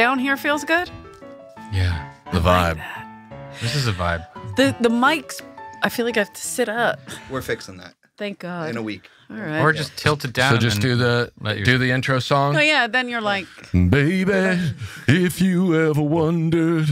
down here feels good. Yeah. The vibe. This is a vibe. The the mics. I feel like I have to sit up. We're fixing that Thank God. in a week. All right. Or just tilt it down. So just and do the let your- do the intro song. oh yeah. Then you're like, Baby, if you ever wondered,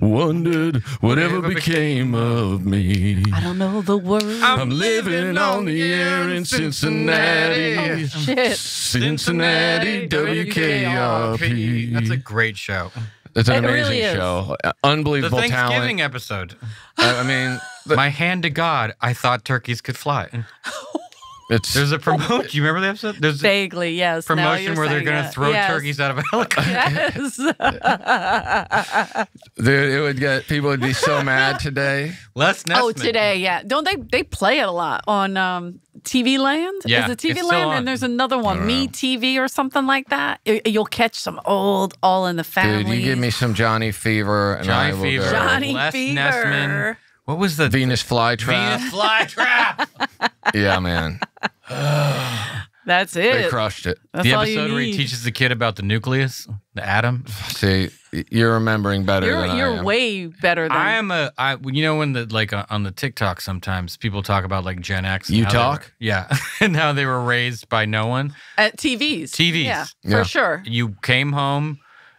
wondered whatever Whatever became of me. I don't know the word. I'm living on the air in Cincinnati. Shit. Cincinnati, WKRP. That's a great show. It's an It amazing really is. show. Uh, The Unbelievable Thanksgiving talent. episode. I I mean, the- My hand to God, I thought turkeys could fly. it's There's a promote. Do you remember the episode? There's a Vaguely, yes. Promotion where they're going to throw Yes. turkeys out of a helicopter. Yes. Dude, it would get people would be so mad today. Les Nessman. oh, today, yeah. Don't they? They play it a lot on um, TV Land. Yeah, is it TV it's still Land? on. And there's another one, Me TV or something like that. You- You'll catch some old All in the Family. Dude, you give me some Johnny Fever and I will Fever. go. Johnny Les Fever. Nessman. What was the Venus flytrap. Venus flytrap? Yeah, man. That's it. They crushed it. That's the all you episode where he teaches the kid about the nucleus, the atom. See, you're remembering better You're, than I you're am. way better than I am a I you know when the like uh, on the TikTok sometimes people talk about like Gen X. You talk? were- yeah, and how they were raised by no one. at TVs. TVs. Yeah, Yeah. for sure. You came home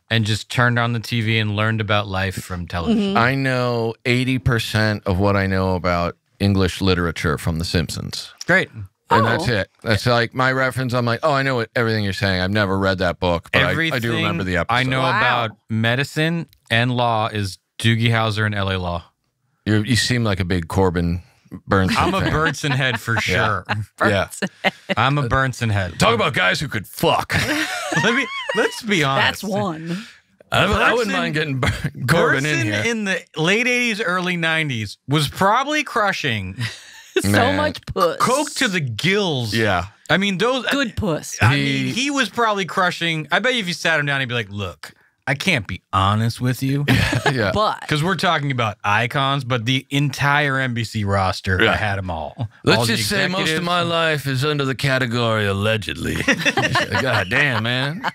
and just turned on the TV and learned about life from television. Mm-hmm. I know 80% of what I know about English literature from The Simpsons. Great. And Oh. that's it. That's like my reference. I'm like, oh, I know what, everything you're saying. I've never read that book, but I, I do remember the episode. I know Wow. about medicine and law is Doogie Howser and LA Law. you you seem like a big Corbin Bernsen I'm a fan. Bernsen head for sure. Yeah. I'm a Bernsen head. Talk about guys who could fuck. Let me let's be honest. That's one. I, I wouldn't mind getting Bur- Corbin Bernsen in here. in the late 80s, early 90s was probably crushing so Man. much puss. coke to the gills. yeah. I mean, those. Good puss. I He- mean, he was probably crushing. I bet you if you sat him down, he'd be like, "Look, I can't be honest with you Yeah. But because we're talking about icons, but the entire NBC roster, I had them all. Let's All just say most of my life is under the category allegedly. God damn, man.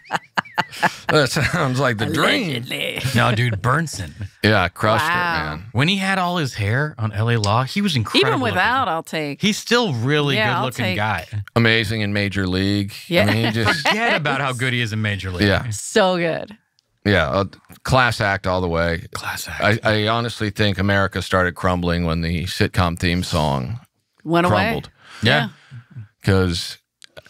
That sounds like the dream. Allegedly. No, dude, Bernsen. Yeah, crushed Wow. it, man. When he had all his hair on LA Law, he was incredible. Even looking. without, I'll take. he's still really Yeah, good I'll looking take- guy. Amazing in Major League. Yeah. I mean, just Forget about how good he is in Major League. yeah, So good. Yeah, uh, class act all the way. class act. I, I honestly think America started crumbling when the sitcom theme song Went crumbled. away. yeah. Because,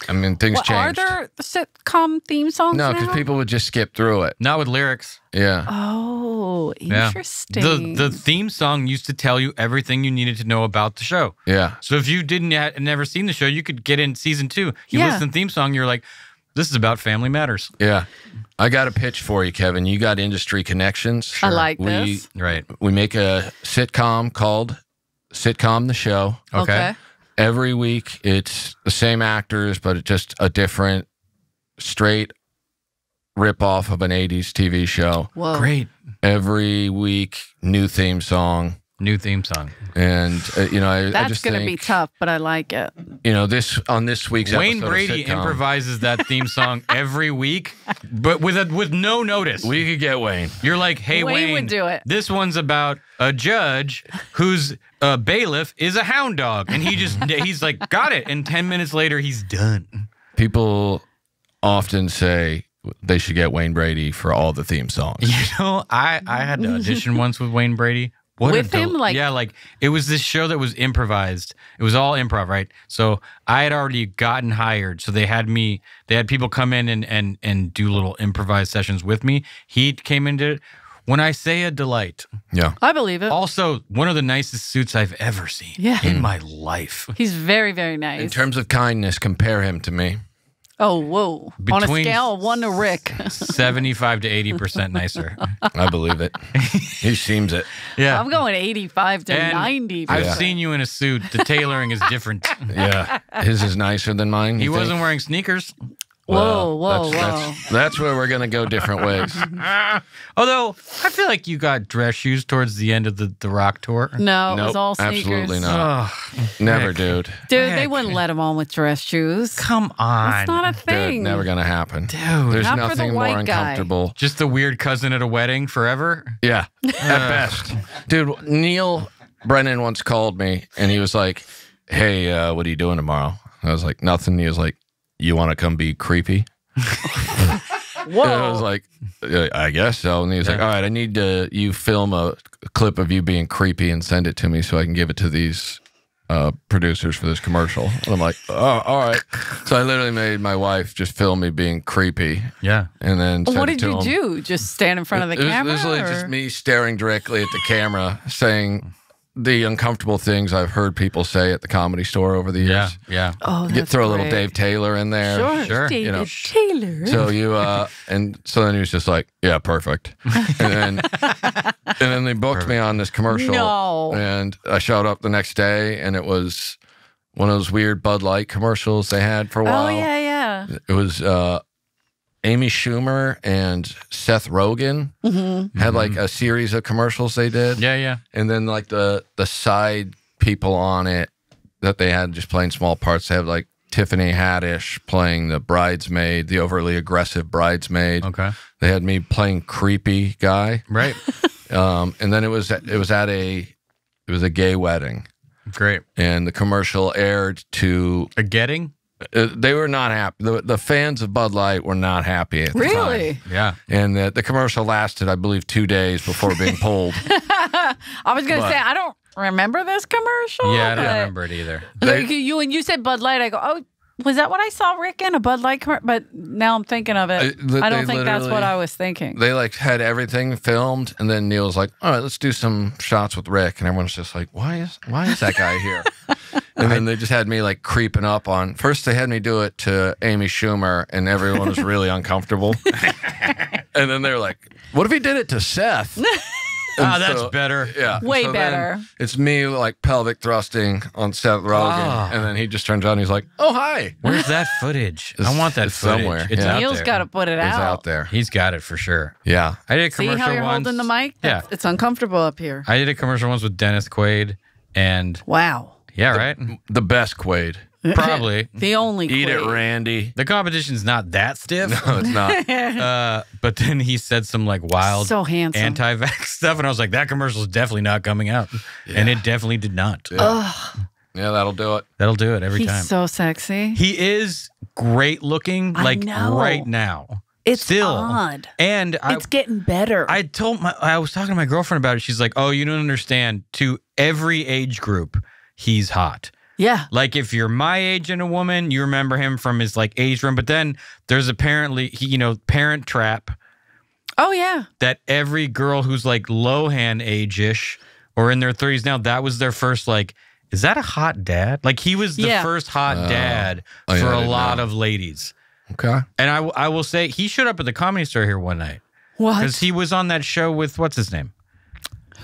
I mean, things Well, are there sitcom theme songs no, because people would just skip through it. Not with lyrics. Yeah. Oh, Yeah. interesting. The the theme song used to tell you everything you needed to know about the show. Yeah. So if you didn't had never seen the show, you could get in season two. You Yeah. listen to the theme song, you're like, this is about family matters. Yeah. I got a pitch for you, Kevin. You got industry connections. I like we, this. Right. We make a sitcom called Sitcom the Show. Okay. Every week, it's the same actors, but it's just a different, straight rip off of an 80s TV show. Whoa. Great. Every week, new theme song. New theme song. And, uh, you know, I, I That's just going to think, be tough, but I like it. you know, this on this week's Wayne episode of Brady sitcom, improvises that theme song every week, but with a, with no notice. We could get Wayne. You're like, hey Wayne Wayne, would do it. This one's about a judge who's a bailiff is a hound dog, and he just he's like, got it, and ten minutes later he's done. People often say they should get Wayne Brady for all the theme songs. You know, I I had to audition once with Wayne Brady. What With him? Like- yeah, like it was this show that was improvised. It was all improv, right? So I had already gotten hired, so they had me. They had people come in and and and do little improvised sessions with me. He came into it. When I say a delight, Yeah. I believe it. also one of the nicest suits I've ever seen Yeah. in hmm. my life. He's very, very nice. In terms of kindness, compare him to me. Oh, whoa. On a scale of one to Rick. 75 to 80% nicer. I believe it. he seems it. Yeah. I'm going 85 to And 90. I've Yeah. seen you in a suit. The tailoring is different. Yeah. His is nicer than mine. He think? wasn't wearing sneakers. Whoa, whoa, that's, whoa. That's, that's where we're gonna go different ways. Although I feel like you got dress shoes towards the end of the, the rock tour. No, it was all sneakers. absolutely not. Oh, Never, Heck. dude. Dude, they wouldn't let him on with dress shoes. come on. That's not a Dude, thing. never gonna happen. Dude. There's Not for the nothing more white guy. uncomfortable. Just the weird cousin at a wedding forever. Yeah, at best. Dude, Neal Brennan once called me and he was like, "Hey, uh, what are you doing tomorrow?" I was like, "Nothing." He was like, "You want to come be creepy?" Whoa. And I was like, "Uh, "I guess so." And he was like, "All right, I need to you film a clip of you being creepy and send it to me so I can give it to these." Uh, producers for this commercial, and I'm like, oh, all right. So I literally made my wife just film me being creepy, Yeah. and then Well, what did to you him. do? Just stand in front of the it camera? It was literally or- just me staring directly at the camera, saying the uncomfortable things I've heard people say at the comedy store over the years. Yeah. yeah. Oh, Get that's throw a little. Dave Taylor in there. Sure, Sure, David you know. Taylor. So you uh and so then he was just like, yeah, perfect. And then and then they booked me on this commercial. No. And I showed up the next day and it was one of those weird Bud Light commercials they had for a while. oh yeah, yeah. It was uh Amy Schumer and Seth Rogen Mm-hmm. had like a series of commercials they did. Yeah. Yeah. And then like the the side people on it that they had just playing small parts. They have like Tiffany Haddish playing the bridesmaid, the overly aggressive bridesmaid. Okay. They had me playing creepy guy. Right. Um, and then it was it was at a it was a gay wedding, Great. and the commercial aired to. A getting? Uh, they were not happy. The, the fans of Bud Light were not happy. At the time. Really? Yeah. And the, the commercial lasted, I believe, two days before being pulled. I was gonna say I don't remember this commercial. Yeah. I don't remember it either. They- Like, you when you said Bud Light, I go, oh, was that what I saw Rick in a Bud Light commercial? But now I'm thinking of it. Uh, th- I don't think that's what I was thinking. they like had everything filmed, and then Neal was like, "All right, let's do some shots with Rick," and everyone's just like, "Why is why is that guy here?" and then they just had me like creeping up on. First, they had me do it to Amy Schumer, and everyone was really uncomfortable. and then they're like, "What if he did it to Seth?" And Ah, that's so- better. Yeah, Way then better. It's me like pelvic thrusting on Seth Rogen, Ah. and then he just turns on. And he's like, "Oh hi." Where's that footage? I want that it's footage. somewhere. It's Yeah. out Neal's there. got to put it He's out. out there. He's got it for sure. Yeah. I did a See how you're once. holding the mic? Yeah. It's uncomfortable up here. I did a commercial once with Dennis Quaid, and Wow. yeah, right. The best Quaid. Probably The only Eat it, Randy. the competition's not that stiff. No, it's not. Uh, but then he said some like wild So handsome. anti-vax stuff, and I was like, that commercial is definitely not coming out, and it definitely did not. Ugh, Yeah, that'll do it. That'll do it every he's time. so sexy. he is great looking, I like know. right now. It's Still, odd. and I, it's getting better. I told my, I was talking to my girlfriend about it. She's like, "Oh, you don't understand. To every age group, he's hot. Yeah. Like if you're my age and a woman, you remember him from his like age room. But then there's apparently, he, you know, Parent Trap Oh yeah. that every girl who's like Lohan age-ish or in their 30s now, that was their first like, is that a hot dad? Like he was the Yeah. first hot Oh. dad Oh, yeah, for I a didn't lot know. of ladies. Okay. And I I will say he showed up at the comedy store here one night What? because he was on that show with what's his name?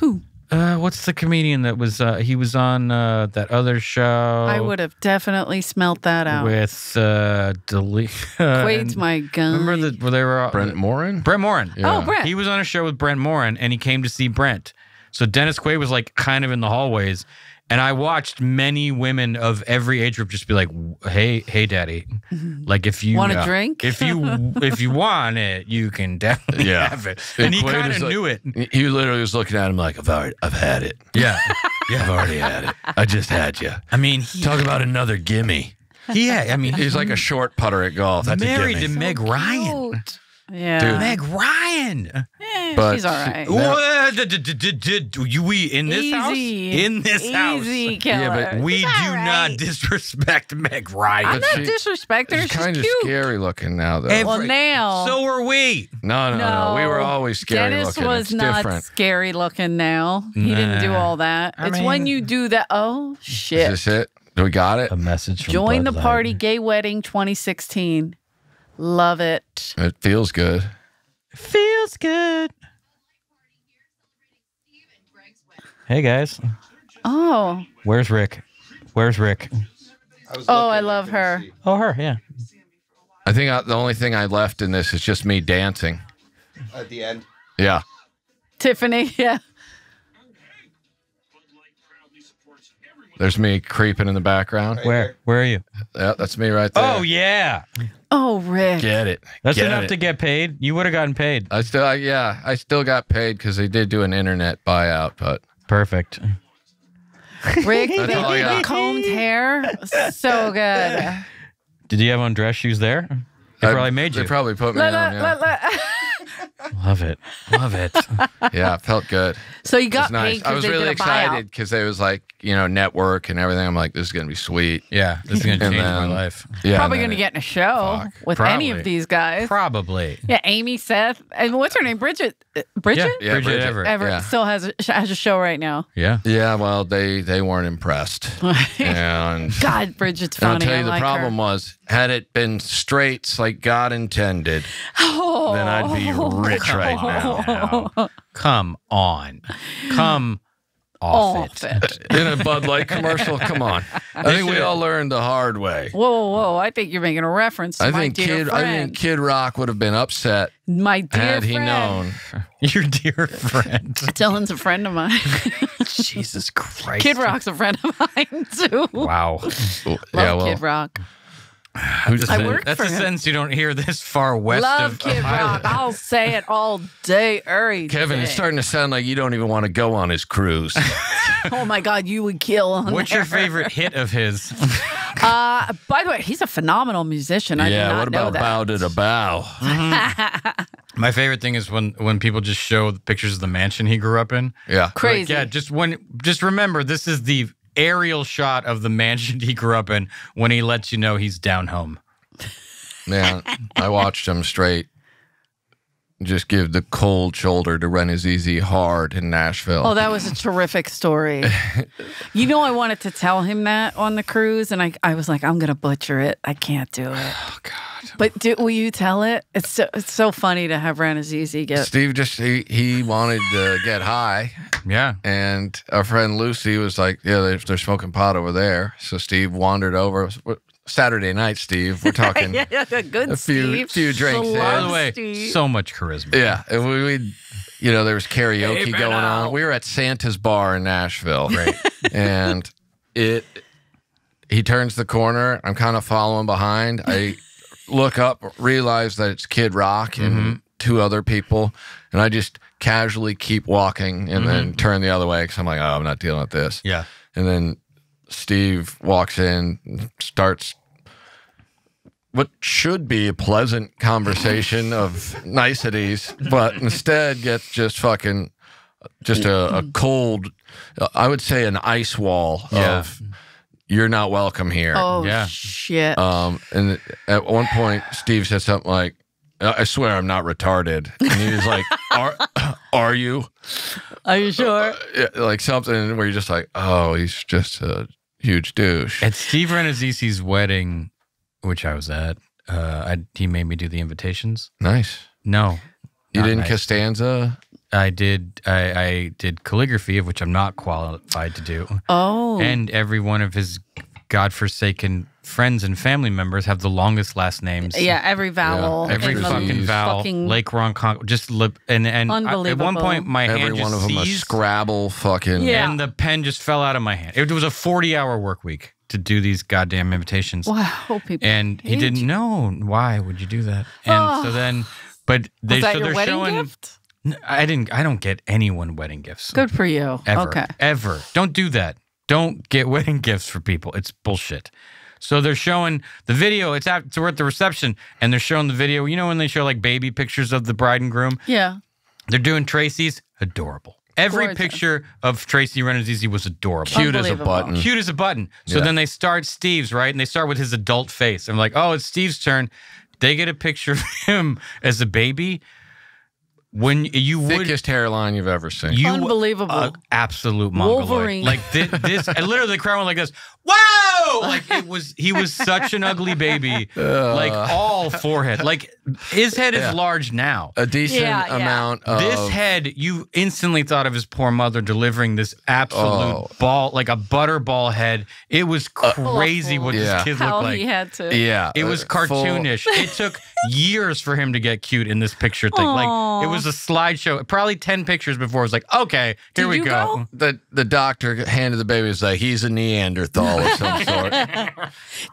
Who? Uh, what's the comedian that was? Uh, he was on uh, that other show. I would have definitely smelt that out. with uh, Dele- Quaid's and- my gun. Remember that? Where they were all- Brent Morin? Brent Morin. Yeah. Oh, Brent. He was on a show with Brent Morin, and he came to see Brent. So Dennis Quaid was like kind of in the hallways, and I watched many women of every age group just be like, "Hey, hey, daddy, like if you Want a uh, drink? If you if you want it, you can definitely Yeah. have it." And he kind of like- knew it. He literally was looking at him like, I've already, I've had it. Yeah, yeah, I've already had it. I just had you. I mean, he, Talk about another gimme. yeah. I mean, He's like a short putter at golf. That's married a to gimme. Meg Ryan. Cute. Yeah. Dude. Meg Ryan. Eh, But she's all right. she- No. We in this house? In this house? Killer. Yeah, but We She's do all not disrespect Meg Ryan. I'm not she- disrespecting her. She's She's kind of scary looking now, though. Every- Well, now. So are we. no, no, no, We were always scary Dennis looking. was it's not different. scary looking now. He didn't do all that. I it's when you do that. Oh, shit. Is shit. this it? We got it? A message from Join the party gay wedding 2016. Love it. It feels good. Feels good. Hey guys, Oh. where's Rick? Where's Rick? Oh, I love her. Oh, her. Yeah. I think I, the only thing I left in this is just me dancing. At the end. Yeah. Tiffany, yeah. There's me creeping in the background. Where? Where are you? Yeah, that's me right there. Oh yeah, Oh, Rick. Get it. that's Get enough it. to get paid. You would have gotten paid. I still, I, yeah, I still got paid because they did do an internet buyout, but Perfect. Rick, That's the, all I the combed hair, so good. Did you have on dress shoes there? They I- probably made you. They probably put me Let- on. let- Yeah, let- let- Love it. Love it. yeah it felt good. So you It was got nice. paid I was they really did a excited because they was like, you know, network and everything. I'm like, this is gonna be sweet. Yeah, this is gonna And change my life. Yeah, Probably going to then get in a show Fuck. with any of these guys. Probably. Yeah, Amy, Seth, and what's her name? Bridget. Uh, Bridget. Yeah, Bridget, Bridget. Everett. Everett yeah. still has a, has a show right now. Yeah. Yeah, well, they they weren't impressed, and God, Bridget's And I'll funny. tell I you, the like problem her. was, had it been straights like God intended, Oh. then I'd be rich right now. Come on. Come off, Off it. it. In a Bud Light commercial, come on. I think we all learned the hard way. Whoa, whoa, whoa! I think you're making a reference to I my think dear Kid, I think Kid Rock would have been upset my dear had he known. Your dear friend. Dylan's a friend of mine. Jesus Christ. Kid Rock's a friend of mine too. Wow. Love yeah, well, Kid Rock. Who's I the- work That's for a him. sentence you don't hear this far west Love of, Kid of Rock. I'll say it all day, every Kevin, day. it's starting to sound like you don't even want to go on his cruise. Oh my God, you would kill on What's your favorite hit of his? Uh, by the way, he's a phenomenal musician. I did yeah, not what about bow to the bow? My favorite thing is when when people just show the pictures of the mansion he grew up in. Yeah. Like, Crazy. yeah, just when just remember this is the aerial shot of the mansion he grew up in when he lets you know he's down home. Man, I watched him straight just give the cold shoulder to Rannazzisi hard in Nashville. Oh, that was a terrific story. you know, I wanted to tell him that on the cruise, and I, I was like, I'm going to butcher it. I can't do it. Oh God. But do, will you tell it? It's so, it's so funny to have Rannazzisi get. Steve just he, he wanted to get high, Yeah. and our friend Lucy was like, "Yeah, they're, they're smoking pot over there." So Steve wandered over. Saturday night, Steve. We're talking. yeah, yeah, good A few- Steve. few drinks The in. By the way, Steve. so much charisma. Yeah, and we, we you know, there was karaoke Hey, going on. We were at Santa's bar in Nashville, Right. and it. He turns the corner. I'm kind of following behind. I look up, realize that it's Kid Rock and Mm-hmm. two other people, and I just casually keep walking and then turn the other way because I'm like, oh, I'm not dealing with this. Mm-hmm. Yeah. And then Steve walks in, starts what should be a pleasant conversation of niceties, but instead gets just fucking just a, a cold, I would say an ice wall Yeah. of you're not welcome here. Oh, Yeah. shit. Um, and at one point, Steve said something like, Uh, I swear I'm not retarded. And he was like, Are, are you? Are you sure? Uh, uh, like something where you're just like, Oh, he's just a huge douche. At Steve Renazzisi's wedding, which I was at, uh, I, he made me do the invitations. Nice. No, You didn't nice. Costanza? I did. I, I did calligraphy, of which I'm not qualified to do. Oh. And every one of his godforsaken friends and family members have the longest last names. yeah, every vowel. Yeah, Every fucking vowel, fucking- Lake Ronkonkoma, just lip, and and I- at one point my Every hand one of them a Scrabble fucking. Yeah. and the pen just fell out of my hand. It was a 40 hour work week to do these goddamn invitations. Wow, people. and he didn't you. know why would you do that and so Oh. then but they Was that so your they're showing gift? N- i didn't i don't get anyone wedding gifts Good for you. ever Okay. ever don't do that don't get wedding gifts for people it's bullshit so they're showing the video it's at so we're at the reception and they're showing the video you know when they show like baby pictures of the bride and groom Yeah. they're doing tracy's adorable every Gorgeous. picture of tracy rannazzisi was adorable Cute as a Unbelievable. button. cute as a button. So Yeah. then they start Steve's, right? And they start with his adult face. I'm like, oh, it's Steve's turn. They get a picture of him as a baby. When you would, Thickest hairline you've ever seen. you Unbelievable. uh, absolute mongoloid. Wolverine. Like this, this and literally the crowd went like this. Whoa! Like it was, he was such an ugly baby. like all forehead. Like his head is large now. A decent Yeah, yeah. amount of This head, you instantly thought of his poor mother delivering this absolute Oh. ball, like a butterball head. It was crazy what Yeah. this kid How looked like. he had to. Yeah, It was uh, full- cartoonish. it took years for him to get cute in this picture thing. Like it was a slideshow, probably ten pictures before. I was like, okay, here Did we you go. go? The the doctor handed the baby was like he's a Neanderthal of some sort.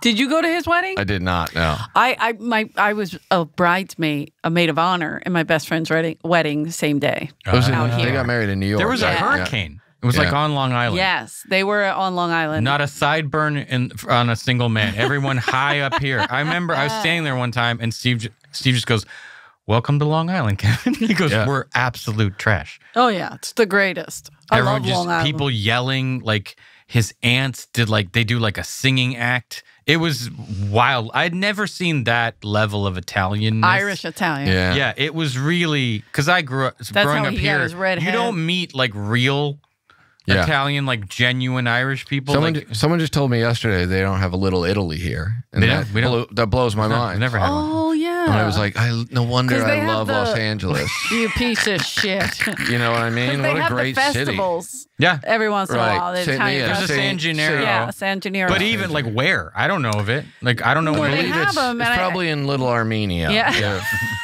Did you go to his wedding? I did not know. I, I my I was a bridesmaid, a maid of honor in my best friend's wedding, wedding same day. Was it- Out they here. got married in New York. There was a right? Yeah. hurricane. It was like on Long Island. Yes, they were on Long Island. Not a sideburn in, on a single man. Everyone high up here. I remember I was standing there one time, and Steve Steve just goes, "Welcome to Long Island, Kevin." He goes, Yeah. "We're absolute trash." oh yeah, it's the greatest. I Everyone love just Long Island. people yelling like his aunts did like they do like a singing act. It was wild. I'd never seen that level of Italian. Irish Italian. Yeah. Yeah, it was really because I grew up growing how up he got here. his red you head. don't meet like real Yeah. Italian, like genuine Irish people. Someone, like, someone just told me yesterday they don't have a Little Italy here, and They that, don't? We don't? blew- that blows my I've mind. never had one. Oh yeah. And I was like, I no wonder 'Cause they I have love the- Los Angeles. you piece of shit. You know what I mean? they What a have great the city. festivals Yeah, every once in Right. a while. The Sydney, Italian yeah, There's a festivals. San Gennaro. Yeah, San Gennaro. But even like where? I don't know of it. Like I don't know Where where. they believe have it's, them, it's and I- probably in Little Armenia. Yeah. If,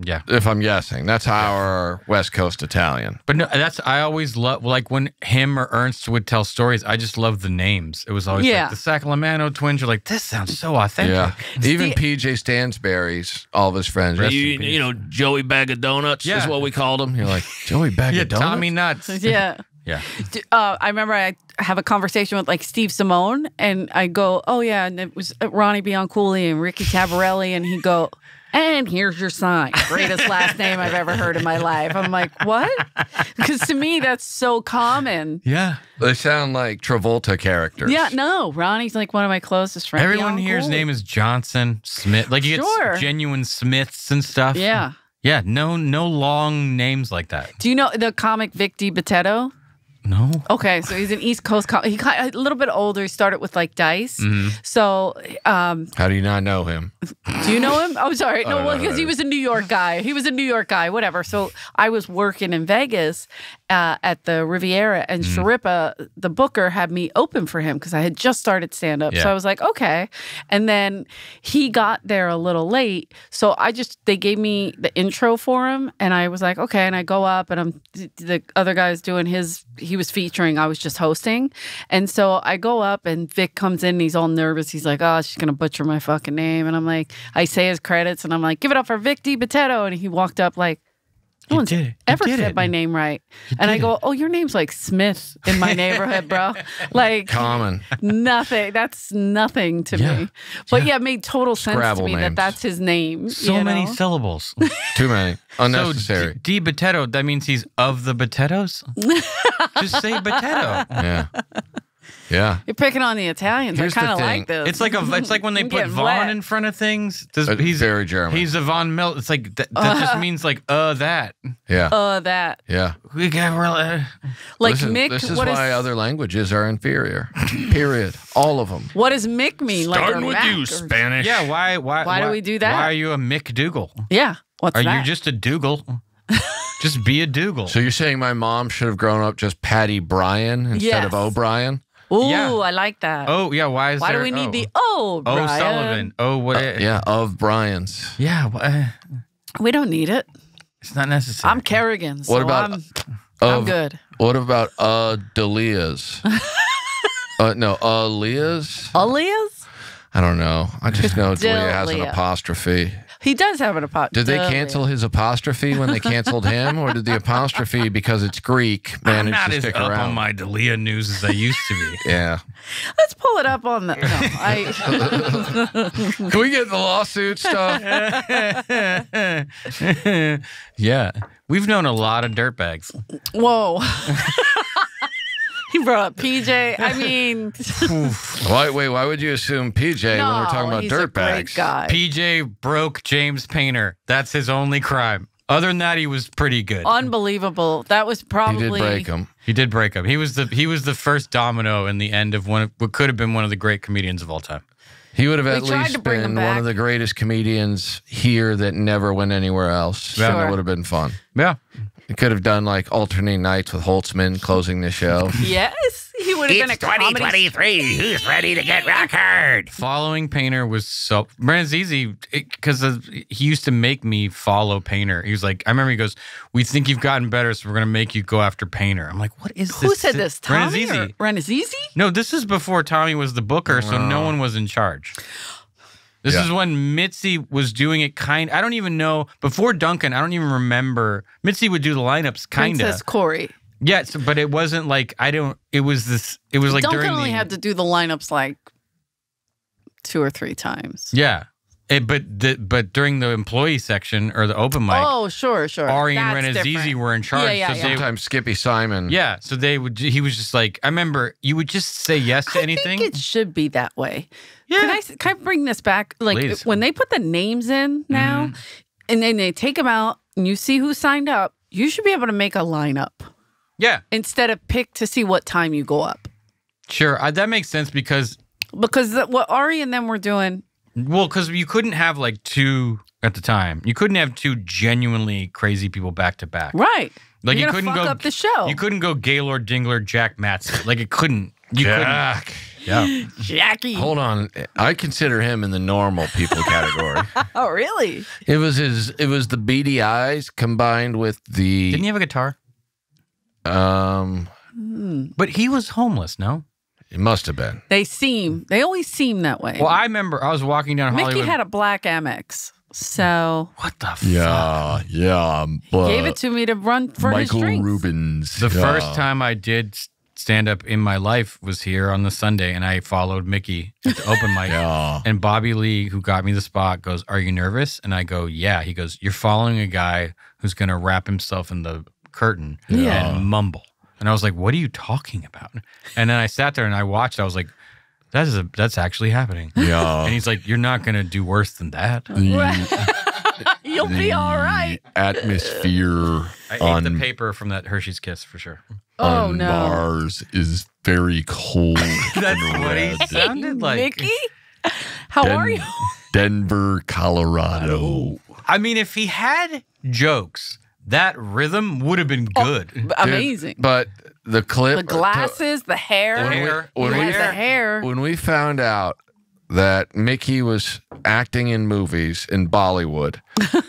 Yeah, if I'm guessing, that's our West Coast Italian. but no, that's I always love like when him or Ernst would tell stories. I just love the names. It was always Yeah. like the Sacramento twins. You're like, this sounds so authentic. Yeah. Even the- PJ Stansberry's, all of his friends. You, you know, Joey Bag of Donuts Yeah. is what we called him. You're like, Joey Bag Yeah, of Donuts? Tommy Nuts. yeah. Yeah. Uh, I remember I have a conversation with like Steve Simone, and I go, "Oh yeah," and it was Ronnie Bianculli and Ricky Tabarelli, and he go, "And here's your sign, greatest last name I've ever heard in my life." I'm like, "What?" Because to me, that's so common. Yeah. They sound like Travolta characters. Yeah, no, Ronnie's like one of my closest friends. Everyone here's name is Johnson Smith. Like you Sure. get genuine Smiths and stuff. Yeah. Yeah. No, no long names like that. Do you know the comic Vic DiBitetto? No. Okay, so he's an East Coast. Com- he kind a little bit older. He started with like Dice. Mm-hmm. So, um, How do you not know him? do you know him? Oh, sorry, no, Oh, well, no, because he was a New York guy. He was a New York guy, whatever. So I was working in Vegas uh, at the Riviera, and Mm-hmm. Sharippa, the booker, had me open for him because I had just started stand up. So I was like, okay. And then he got there a little late, so I just they gave me the intro for him, and I was like, okay. And I go up, and I'm the other guy's doing his. He was featuring. I was just hosting, and so I go up, and Vic comes in. and He's all nervous. He's like, oh, she's gonna butcher my fucking name, and I'm like, I say his credits, and I'm like, give it up for Vic DiBitetto, and he walked up like. No You one's did it. Ever did said it. my name right. and I go, Oh, your name's like Smith in my neighborhood, bro. Like Common. nothing. That's nothing to Yeah. me. But yeah. it made total sense Scrabble to me that that's his name. So you many know? syllables. Too many. Unnecessary. So D, D Botetto, that means he's of the Botettos? Just say Botetto. yeah. Yeah. You're picking on the Italians. Here's I kind of like this. It's like a it's like when they put getting Vaughn wet. in front of things. Does, Uh, he's very German. He's a Von Mill. It's like that, that just means like uh that. Yeah. uh that. Yeah. We got really Like Listen, Mick. this is what why is- other languages are inferior. Period. All of them. what does Mick mean? like a Mac or- Spanish. Yeah, why why Why Why do we do that? Why are you a Mick Dougal? Yeah. What's Are that? you just a Dougal? just be a Dougal. So you're saying my mom should have grown up just Patty Bryan instead of O'Brien? Ooh, Yeah. I like that. oh yeah, why is why there do we need oh. the oh? Oh Sullivan. Oh what Uh, yeah, of Brian's. Yeah, wha- We don't need it. it's not necessary. I'm Kerrigan. So What about I'm, Of, I'm good. What about uh D'Elia's? uh no, uh Leah's? Alias? I don't know. I just know Delia has an apostrophe. He does have an apostrophe. Did they oh, cancel his apostrophe when they canceled him, or did the apostrophe because it's Greek I'm manage not to as stick up around? on my D'Elia news as I used to be. yeah. Let's pull it up on the. No, I. Can we get the lawsuit stuff? yeah, we've known a lot of dirtbags. Whoa. he brought up PJ. I mean, why? Wait. Why would you assume PJ when we're talking about he's a great dirtbags? guy. PJ broke James Painter. That's his only crime. Other than that, he was pretty good. Unbelievable. That was probably He did break him. He did break up. He was the he was the first domino in the end of one of what could have been one of the great comedians of all time. He would have at We least to bring him been one of the greatest comedians here that never went anywhere else. Yeah. And Sure. it would have been fun. Yeah. He could have done like alternating nights with Holtzman closing the show. Yes, he would have been a comedy. Who's ready to get rock hard? Following Painter was so Brandon's easy because he used to make me follow Painter. He was like, I remember he goes, "We think you've gotten better, so we're gonna make you go after Painter." I'm like, "What is Who this?" Who said this? Tommy Brandon's or Rannazzisi? No, this is before Tommy was the booker, so no one was in charge. This Yeah. is when Mitzi was doing it kind I don't even know before Duncan, I don't even remember. Mitzi would do the lineups kind of. Princess Corey. Yes, but it wasn't like I don't it was this it was like Duncan during only the had to do the lineups like two or three times. Yeah. It, but the but during the employee section or the open mic, oh, sure, sure. Ari and That's Rannazzisi different. were in charge. Yeah, yeah, so yeah. they Sometimes Skippy Simon. Yeah, so they would he was just like I remember you would just say yes to anything. I anything. think it should be that way. Yeah. Can I can I bring this back? Like Please. when they put the names in now, Mm-hmm. and then they take them out, and you see who signed up. You should be able to make a lineup yeah, instead of pick to see what time you go up. sure. I, that makes sense because Because the, what Ari and them were doing, Well, because you couldn't have like two at the time. You couldn't have two genuinely crazy people back to back. right? Like You're you couldn't fuck go up the show. You couldn't go Gaylord Dingler, Jack Matson. Like it couldn't. You Jack. couldn't. Yeah. Jackie. Hold on. I consider him in the normal people category. Oh, really? it was his it was the beady eyes combined with the Didn't he have a guitar? um But he was homeless. No. It must have been. They seem. They always seem that way. Well, I remember I was walking down Mickey Hollywood. had a black Amex, so what the fuck? Yeah, yeah. But gave it to me to run for his Michael drinks. Rubens. The Yeah. first time I did stand up in my life was here on the Sunday, and I followed Mickey at the open mic. Yeah. And Bobby Lee, who got me the spot, goes, Are you nervous? And I go, Yeah. He goes, You're following a guy who's going to wrap himself in the curtain Yeah. and mumble. And I was like, What are you talking about? And then I sat there and I watched. I was like, that is a, that's actually happening. Yeah. And he's like, You're not going to do worse than that. You'll be all right. atmosphere I ate the paper from that Hershey's Kiss for sure. Oh on no, Mars is very cold. That's and what he red. sounded like. Mickey. How Den- are you? Denver, Colorado. I mean, if he had jokes, that rhythm would have been Oh, good. Dude, Amazing. But the clip the uh, glasses, the hair, The hair. When When we, we- the hair. when we found out that Mickey was acting in movies in Bollywood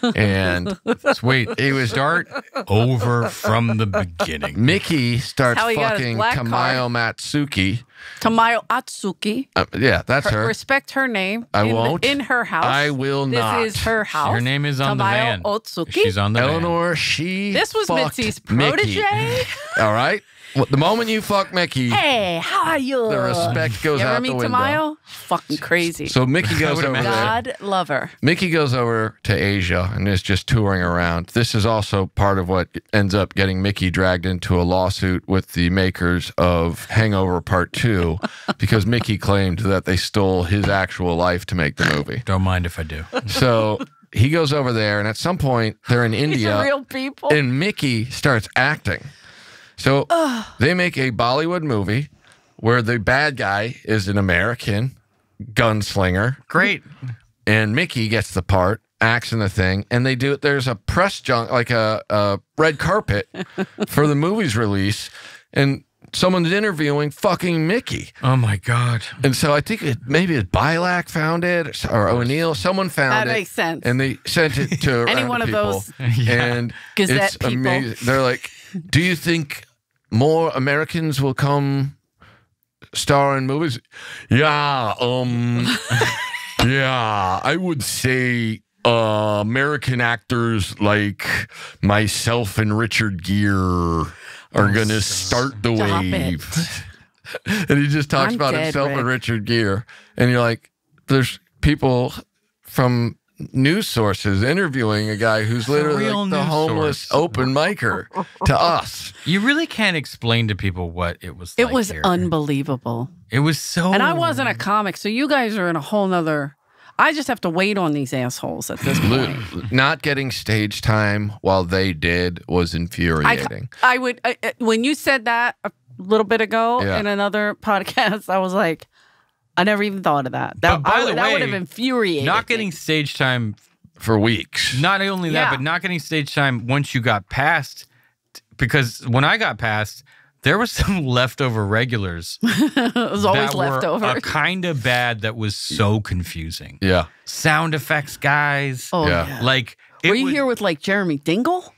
and Wait, he was start over from the beginning. Mickey starts That's how he got his fucking black Kamayo Matsuki. Tamayo Otsuki. Uh, yeah, that's Her- her. Respect her name. I in won't. in her house. I will this not. This is her house. Her name is on the Tamayo van. Otsuki. She's on the van. Eleanor, she this was fucked Mitzi's Mickey. protege. All right. Well, the moment you fuck Mickey, hey, how are you? the respect goes you ever out meet the window. Tamayo? Fucking crazy. So Mickey goes over imagine. there. God love her. Mickey goes over to Asia and is just touring around. This is also part of what ends up getting Mickey dragged into a lawsuit with the makers of Hangover Part 2 because Mickey claimed that they stole his actual life to make the movie. Don't mind if I do. So he goes over there, and at some point, they're in These India, are real people. and Mickey starts acting. So they make a Bollywood movie where the bad guy is an American gunslinger Great. and Mickey gets the part, acts in the thing, and they do it. There's a press junk, like a, a red carpet for the movie's release, and someone's interviewing fucking Mickey. Oh my God. And so I think it, maybe it Bilac found it or O'Neill, someone found that it. That makes sense. and they sent it to Any one of people, those and Gazette it's people. amazing. They're like, "Do you think more Americans will come star in movies?" Yeah, um, yeah, I would say uh, American actors like myself and Richard Gere are going to start the Oh, Stop wave. and he just talks I'm about dead, himself and Richard Gere, and you're like, "There's people from." News sources interviewing a guy who's literally real like the homeless source. open micer to us. You really can't explain to people what it was it like was here. unbelievable. It was so. And I wasn't a comic, so you guys are in a whole nother. I just have to wait on these assholes at this point. not getting stage time while they did was infuriating. I would I, I- when you said that a little bit ago Yeah. in another podcast, I was like, I never even thought of that. That, by I the would- that would way, have infuriated. Not me. getting stage time for weeks. Not only that, Yeah. but not getting stage time once you got past, because when I got past, there was some leftover regulars it was always that leftover. were kind of bad that was so confusing. Yeah. Sound effects guys, oh Yeah. yeah. like Were you was- here with like Jeremy Dingle?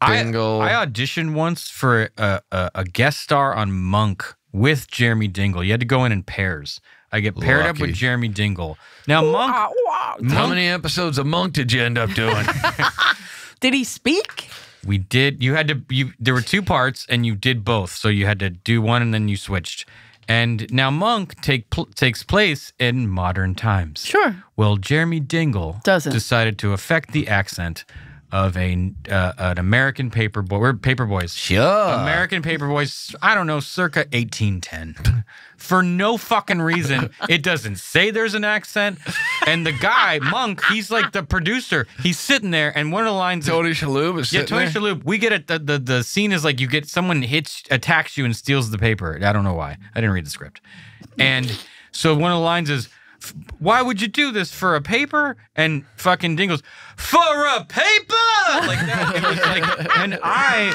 I, Dingle. I auditioned once for a, a, a guest star on Monk with Jeremy Dingle. You had to go in in pairs. I get paired up with Jeremy Dingle. Now Monk, Wow, wow. How many episodes of Monk did you end up doing? Did he speak? We did. You had to. You there were two parts, and you did both. So you had to do one, and then you switched. And now Monk take pl- takes place in modern times. Sure. Well, Jeremy Dingle Doesn't. decided to affect the accent of a uh, an American paper boy. We're paper boys. sure. American paper boys. I don't know, circa 1810. For no fucking reason, it doesn't say there's an accent. And the guy Monk, he's like the producer. He's sitting there, and one of the lines. is- Tony Shalhoub is yeah, Tony there. Shalhoub. We get it. The, the the scene is like you get someone hits attacks you and steals the paper. I don't know why. I didn't read the script. And so one of the lines is, "Why would you do this for a paper?" And fucking Dingles, "For a paper!" Like that. It was like, and I.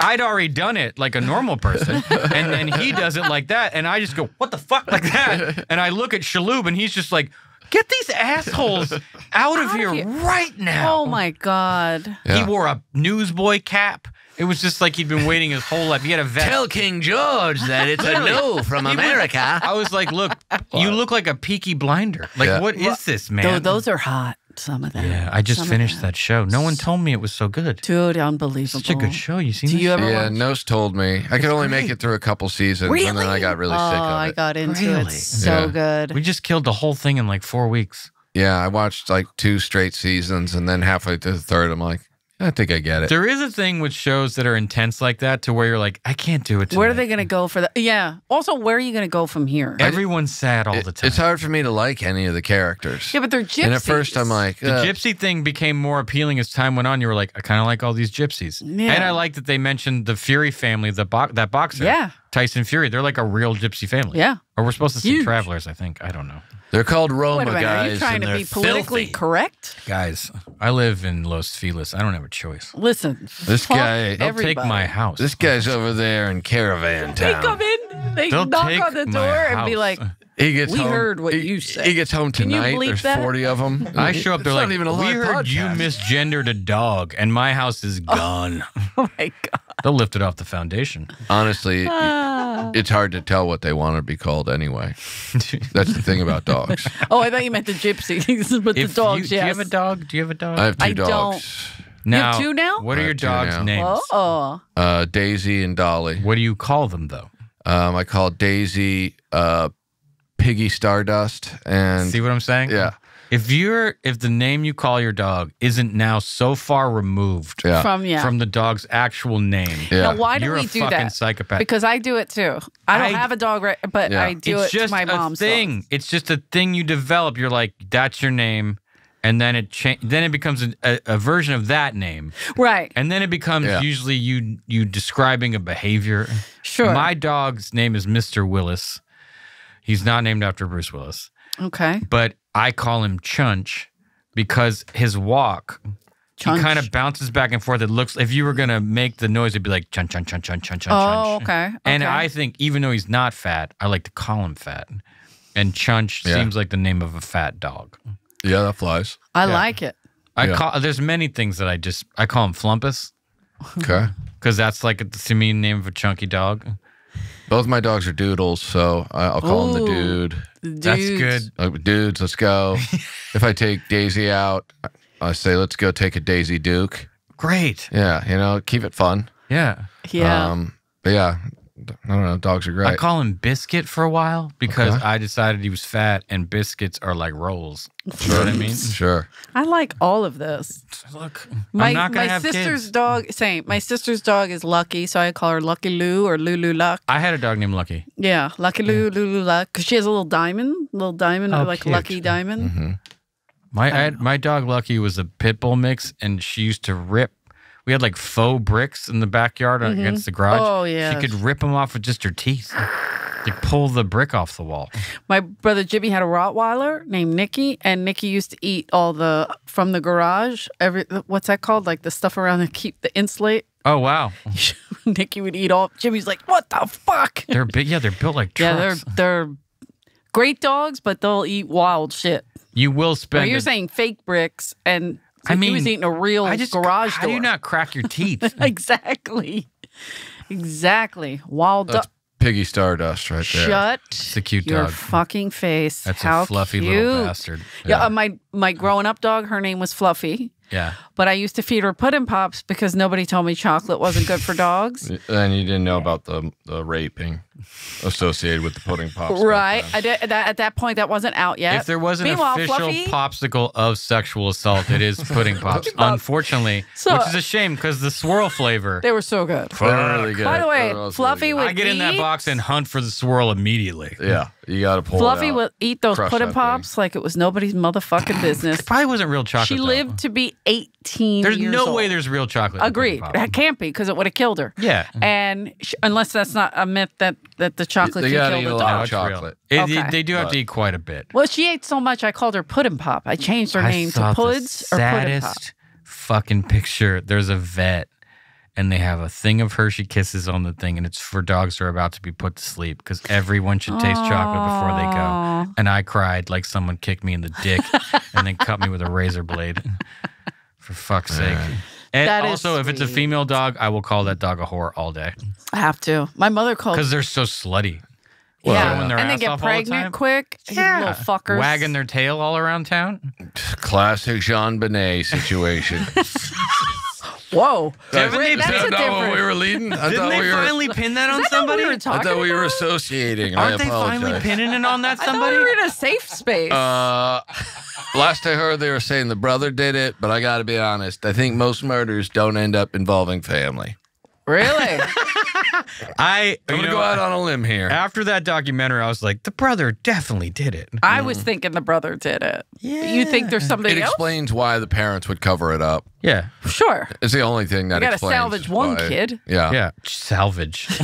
I'd already done it like a normal person, and then he does it like that, and I just go, "What the fuck?" like that, and I look at Shalhoub, and he's just like, "Get these assholes out of Out of here here. right now!" Oh my god. Yeah. He wore a newsboy cap. It was just like he'd been waiting his whole life. He had a vest. Tell King George that it's a no from America. I was like, look, you look like a peaky blinder. Like, Yeah. what is this, man? Though those are hot. Some of them. yeah, I just Some finished them. that show. No one told me it was so good. Dude, unbelievable. Such a good show. You seen Do you show? ever Yeah, watch? Nose told me I could only make it through a couple seasons, and then I got really oh, sick of I got into Really? it. So Yeah. good. We just killed the whole thing in like four weeks. yeah, I watched like two straight seasons, and then halfway through the third, I'm like, I think I get it. There is a thing with shows that are intense like that to where you're like, I can't do it. Where are they going to go for that? Yeah. Also, where are you going to go from here? Everyone's sad all It- the time. It's hard for me to like any of the characters. yeah, but they're gypsies. and at first, I'm like, The uh, gypsy thing became more appealing as time went on. You were like, I kind of like all these gypsies, Yeah. and I like that they mentioned the Fury family, the bo- that boxer, Yeah. Tyson Fury. They're like a real gypsy family. Yeah. or we're supposed to see Huge. travelers. I think I don't know, they're called Roma Wait a minute. Are you guys, trying and to they're be politically filthy. correct? guys. I live in Los Feliz. I don't have a choice. Listen. This guy- They'll everybody. take my house. This guy's over there in Caravan Town. They come in, they They'll knock on the door and be like, He gets We home, heard what he, you said. He gets home Can you tonight. There's that? 40 of them. I show up. They're It's like, not even a we live heard you misgendered a dog, and my house is oh. gone. oh my God. They'll lift it off the foundation. Honestly, Ah. it's hard to tell what they want to be called anyway. That's the thing about dogs. Oh, I thought you meant the gypsies, but the dogs, you, yes. Do you have a dog? Do you have a dog? I have two I don't. dogs, now, two now? What are your dogs' now. names? Oh, uh, Daisy and Dolly. What do you call them though? Um, I call Daisy uh, Piggy Stardust, and See what I'm saying? yeah, If you're if the name you call your dog isn't now so far removed yeah, from yeah. from the dog's actual name, yeah. Now, why do you're we a do fucking that? psychopath. Because I do it too. I don't I- have a dog, right, but Yeah. I do it's it just to my mom's a thing. dog. It's just a thing you develop. You're like, that's your name, and then it cha- then it becomes a, a, a version of that name, Right. and then it becomes Yeah. usually you you describing a behavior. Sure. My dog's name is Mr. Willis. He's not named after Bruce Willis, okay. but I call him Chunch because his walk. Chunch. He kind of bounces back and forth. It looks if you were gonna make the noise, it'd be like chun chun chun chun chun chun. Oh, chunch. okay. And okay. I think even though he's not fat, I like to call him fat. And Chunch Yeah. seems like the name of a fat dog. yeah, that flies. I yeah. like it. I Yeah. call there's many things that I just I call him Flumpus Okay. because that's like a, to me name of a chunky dog. Both my dogs are doodles, so I- I'll call him the Ooh. dude. That's good. Uh, dudes, let's go. if I take Daisy out, I say let's go take a Daisy Duke. Great. Yeah, you know, keep it fun. Yeah. Yeah. Um, but yeah, I don't know. Dogs are great. I call him Biscuit for a while because Okay. I decided he was fat and biscuits are like rolls. You know what I mean? Sure. I like all of this. Look, My I'm not gonna my have sister's kids. dog, same. My sister's dog is Lucky, so I call her Lucky Lou or Lulu Luck. I had a dog named Lucky. Yeah, Lucky Lou, Lulu Luck, because she has a little diamond, little diamond, Oh, like cute. Lucky Diamond. hmm My I had, my dog Lucky was a pit bull mix, and she used to rip. We had like faux bricks in the backyard against mm-hmm. the garage. Oh, yeah. she could rip them off with just her teeth. Like pull the brick off the wall. My brother Jimmy had a Rottweiler named Nikki, and Nikki used to eat all the from the garage. Every what's that called? Like the stuff around to keep the insulate. Oh wow, Nikki would eat all. Jimmy's like, "What the fuck?" they're big. Yeah, they're built like Yeah, they're they're great dogs, but they'll eat wild shit. you will spend. you're a- saying fake bricks, and I mean, he was eating a real I just garage How door. do you not crack your teeth? exactly, exactly. Wild That's. Piggy Stardust right there. Shut It's a cute your dog. fucking face. That's How a fluffy cute. little bastard. Yeah, uh, my my growing up dog, her name was Fluffy. Yeah. But I used to feed her pudding pops because nobody told me chocolate wasn't good for dogs. And you didn't know about the the raping associated with the pudding pops. right. I did, that, at that point, that wasn't out yet. If there was an Meanwhile, official Fluffy, popsicle of sexual assault, it is pudding pops. Unfortunately, So- which is a shame because the swirl flavor. they were so good. Really good. By the way, Fluffy really would I get in that box and hunt for the swirl immediately. Yeah, you got to pull. Fluffy it out. would eat those Crush pudding that thing. pops like it was nobody's motherfucking business. It probably wasn't real chocolate. She though. lived to be 18 There's years no way there's real chocolate. Agreed. pops. It can't be because it would have killed her. Yeah. Mm-hmm. And sh- unless that's not a myth that, that the chocolate They can gotta kill eat the a dog. lot of real. chocolate. It- Okay. they, they do have But- to eat quite a bit. Well, she ate so much, I called her Puddin' Pop. I changed her I name to the Puds or Puddin' Pop. saddest fucking picture. There's a vet, and they have a thing of Hershey Kisses on the thing, and it's for dogs who are about to be put to sleep because everyone should taste chocolate before they go. And I cried like someone kicked me in the dick and then cut me with a razor blade. For fuck's sake. And That is also, if it's a female dog, I will call that dog a whore all day I have to. My mother called. because they're so slutty. yeah, throwing and they get off all the pregnant time. quick. you little fuckers. wagging their tail all around town. Classic JonBenét situation. Whoa. Haven't they Is That's that a not what different- we were leading? I Didn't thought they we were. finally pin that on Is that what somebody? we were I talking thought we were about? associating. Aren't I they finally pinning it on that I thought somebody? we were in a safe space. Uh, last I heard, they were saying the brother did it, but I got to be honest. I think most murders don't end up involving family. really? I, I'm you gonna know, go out on a limb here. after that documentary, I was like, the brother definitely did it. I was thinking the brother did it. Yeah. You think there's It somebody else? explains why the parents would cover it up. Yeah, Sure. It's the only thing that You gotta explains salvage one why- kid. Yeah. yeah, salvage.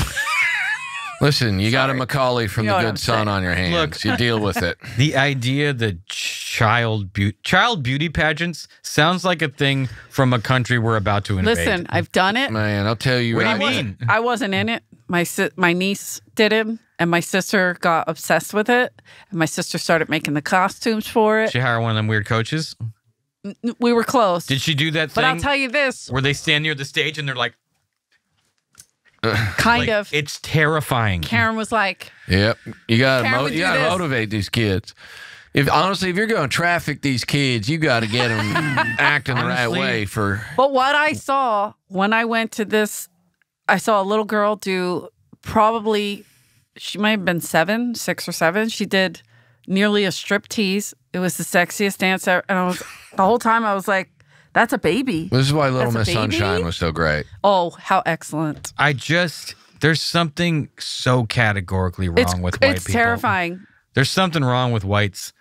Listen, you got a Sorry. Macaulay from You know the what good I'm son saying. on your hands. Look. you deal with it. the idea that child beauty, child beauty pageants sounds like a thing from a country we're about to invade. Listen, I've done it. Man, I'll tell you. what do you I- mean? I wasn't in it. My si- my niece did it, and my sister got obsessed with it. And my sister started making the costumes for it. She hired one of them weird coaches. we were close. Did she do that thing but I'll tell you this, where they stand near the stage and they're like, kind like, of. it's terrifying. Karen was like, Yep. You got to mo- you got to motivate these kids. If honestly, if you're going to traffic these kids, you got to get them acting the right way for But what I saw when I went to this, I saw a little girl do probably, she might have been seven, six or seven. She did nearly a strip tease. It was the sexiest dance ever. And I was, the whole time I was like, that's a baby. This is why Little That's Miss? Sunshine was so great. Oh, how excellent. I just there's something so categorically wrong It's, with white it's people. It's terrifying. There's something wrong with whites.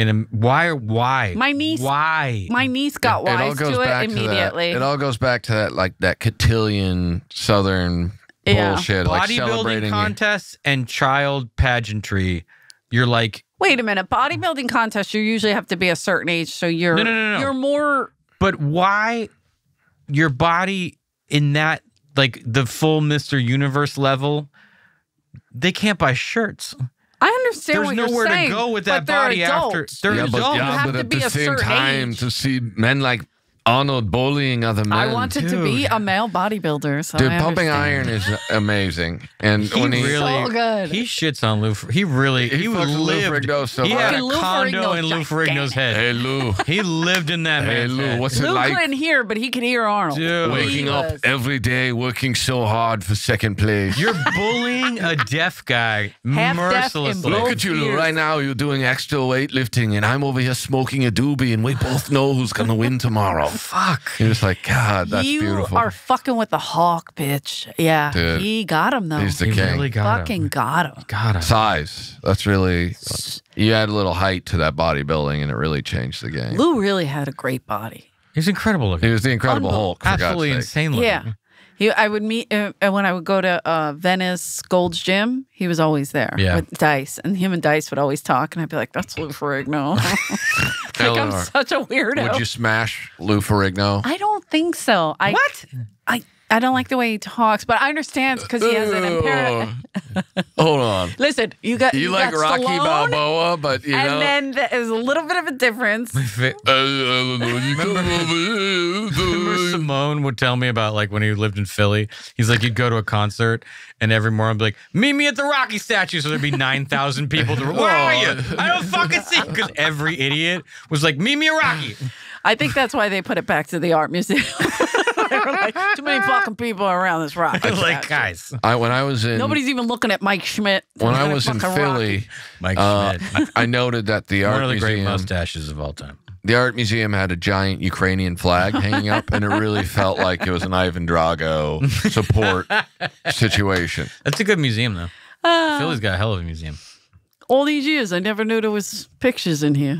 In a, why? Why? My niece- Why? My niece got it all wise goes to it immediately. to that. It all goes back to that, like that cotillion Southern Yeah. bullshit, bodybuilding celebrating. contests and child pageantry. You're like, Wait a minute. Bodybuilding contests. you usually have to be a certain age. So you're, No, no, no, no. you're more, but why? Your body in that like the full Mr. Universe level, they can't buy shirts. I understand There's what nowhere you're saying. to go with that but they're body after- adults. they're yeah, but, adults. You have but to at be the a same certain time, age. to see men like Arnold bullying other men. I wanted to be a male bodybuilder. So Dude, I pumping understand. iron is amazing, and He when he really, So good. he shits on Lou. He really, He he, was fucking Lou lived. Ferrigno so he had a Lou condo Ferrigno's in Lou Ferrigno's head. hey Lou, He lived in that hey man's Lou, head. what's it Lou like couldn't hear, but he could hear Arnold. Dude. waking He up was- every day, working so hard for second place? You're bullying a deaf guy Half mercilessly. both Look at you, Lou. Right now, you're doing extra weightlifting, and I'm over here smoking a doobie, and we both know who's gonna win tomorrow. Fuck. You're just like, God, that's you beautiful. are fucking with the hawk, bitch. Yeah, Dude. he got him though. He's the He king. really got fucking him. got him. Got him. Size. That's really. you add a little height to that bodybuilding, and it really changed the game. Lou really had a great body. He's incredible He was the Incredible Hulk. For Absolutely God's sake. insane looking. Yeah. He, I would meet uh, uh, when I would go to uh, Venice Gold's Gym. He was always there Yeah. with Dice, and him and Dice would always talk, and I'd be like, "That's Lou Ferrigno." like I'm such a weirdo. Would you smash Lou Ferrigno? I don't think so. I, What? I I don't like the way he talks, but I understand because he has an impairment. Hold on. Listen, you got You, you like got Rocky Stallone, Balboa, but you know. and know. then there's a little bit of a difference. Fi- Uh, Eleanor, you Remember. Simone would tell me about like when he lived in Philly. He's like, you'd go to a concert and every morning be like, meet me at the Rocky statue. So there'd be 9,000 people. To, Where are you? I don't fucking see Because every idiot was like, meet me at Rocky. I think that's why they put it back to the art museum. They were like, too many fucking people around this rock. like, guys. I, when I was in Nobody's even looking at Mike Schmidt. when I was in Philly, Mike uh, Schmidt. I noted that the One art of the great museum, mustaches of all time. the art museum had a giant Ukrainian flag hanging up, and it really felt like it was an Ivan Drago support situation. That's a good museum, though. Ah. Philly's got a hell of a museum. All these years, I never knew there was pictures in here.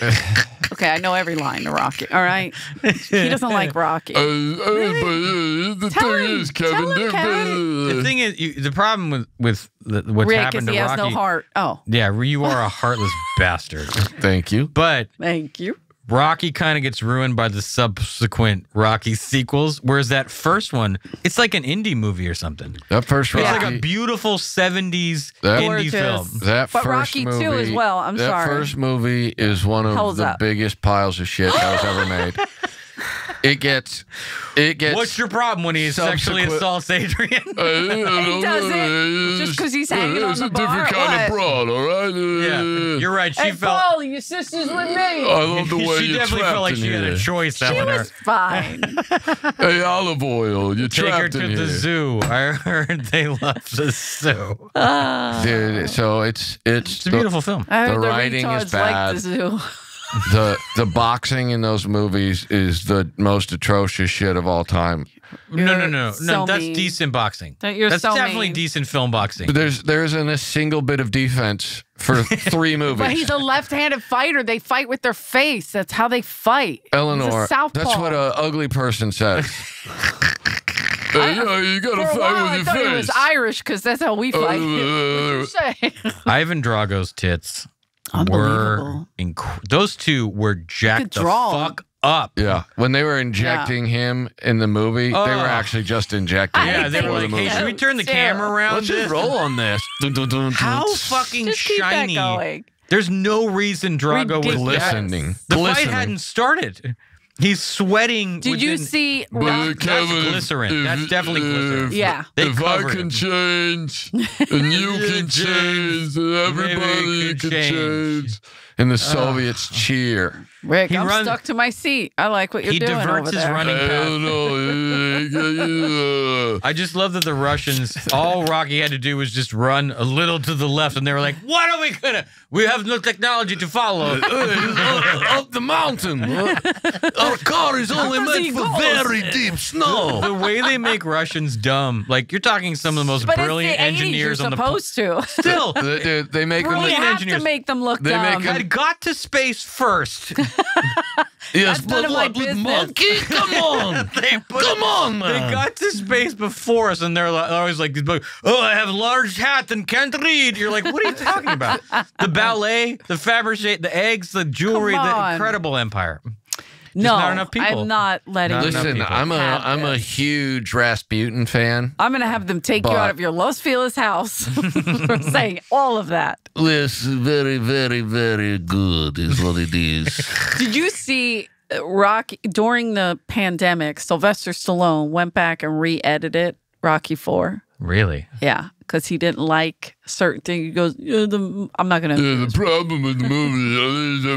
okay, I know every line to Rocky. All right, he doesn't like Rocky. Uh, uh, but, uh, the Tell thing him. is, Kevin, Tell him, Kevin. The thing is, you, the problem with with the, what's Rick, happened because to he has Rocky. no heart. Oh, Yeah, you are a heartless bastard. Thank you. But thank you. Rocky kind of gets ruined by the subsequent Rocky sequels, whereas that first one, it's like an indie movie or something. That first Rocky, It's Rocky, like a beautiful 70s That- indie Gorgeous. film. that But first Rocky movie, too as well, I'm that sorry. first movie is one of Holds the up. biggest piles of shit that was ever made. It gets, it gets. What's your problem when he sexually assaults Adrian? He does it just 'cause he's hanging on It's the a different bar, kind of what? broad, all right. yeah, you're right. She felt. Paul, your sister's with me. I love the way she you're definitely felt like in she had a here. choice. she That was fine. Hey, olive oil, you're Take her trapped to in the here. zoo. I heard they love the zoo. Ah. Dude, so it's it's It's a the- beautiful film. I heard The the, writing is retards like bad. the zoo. The the boxing in those movies is the most atrocious shit of all time. No, no, You're no, no. so that's mean. decent boxing. That you're that's so definitely mean. decent film boxing. There's there isn't a single bit of defense for three movies. But he's a left-handed fighter. They fight with their face. That's how they fight. He's a Eleanor, southpaw. that's what a ugly person says. Hey, yeah, you gotta a fight while, with I thought face. he was Irish because that's how we fight. Uh, Say. Ivan Drago's tits were inc- those two were jacked the draw 'em. fuck up. yeah, when they were injecting him in the movie, they were actually just injecting I him Yeah, they were like, the "Hey, should we turn the Sarah, camera around?" Let's just this?" roll on this. Dun, dun, dun, dun. How fucking Just keep that shiny! going. There's no reason Drago was Ridiculous. that. glistening? The glistening. fight hadn't started. He's sweating. Did you see? But Rock- That's Kevin, glycerin. That's definitely glycerin. Yeah. They if I can him. change, and you You can change, change, and everybody can can change. change. And the Soviets cheer. Rick, He I'm runs- stuck to my seat. I like what you're He doing diverts over his there. running I path. I just love that the Russians, all Rocky had to do was just run a little to the left, and they were like, "What are we gonna? We have no technology to follow." up the mountain. Our car is only meant for go? very deep snow. the way they make Russians dumb, like you're talking some of the most But brilliant it's the 80s, engineers you're on the planet. supposed to. Still, They, they- they make You them. Brilliant have engineers. to make them look They make dumb. them- had got to space first. Yes, That's none of my business. monkey? Come on, They put- come on, They got to space before us, and they're like, always like, "Oh, I have a large hat and can't read." You're like, "What are you talking about?" The ballet, the Fabergé, the eggs, the jewelry, the incredible empire. No, not enough people. I'm not letting. Not you- Listen. I'm a have I'm a huge Rasputin fan. I'm gonna have them take you out of your Los Feliz house for saying all of that. This very, very, very good, is what it is. Did you see uh, Rocky during the pandemic? Sylvester Stallone went back and re-edited Rocky Four. Really? Yeah, because he didn't like certain things. He goes, yeah, the, "I'm not gonna." Yeah, the problem with the movie.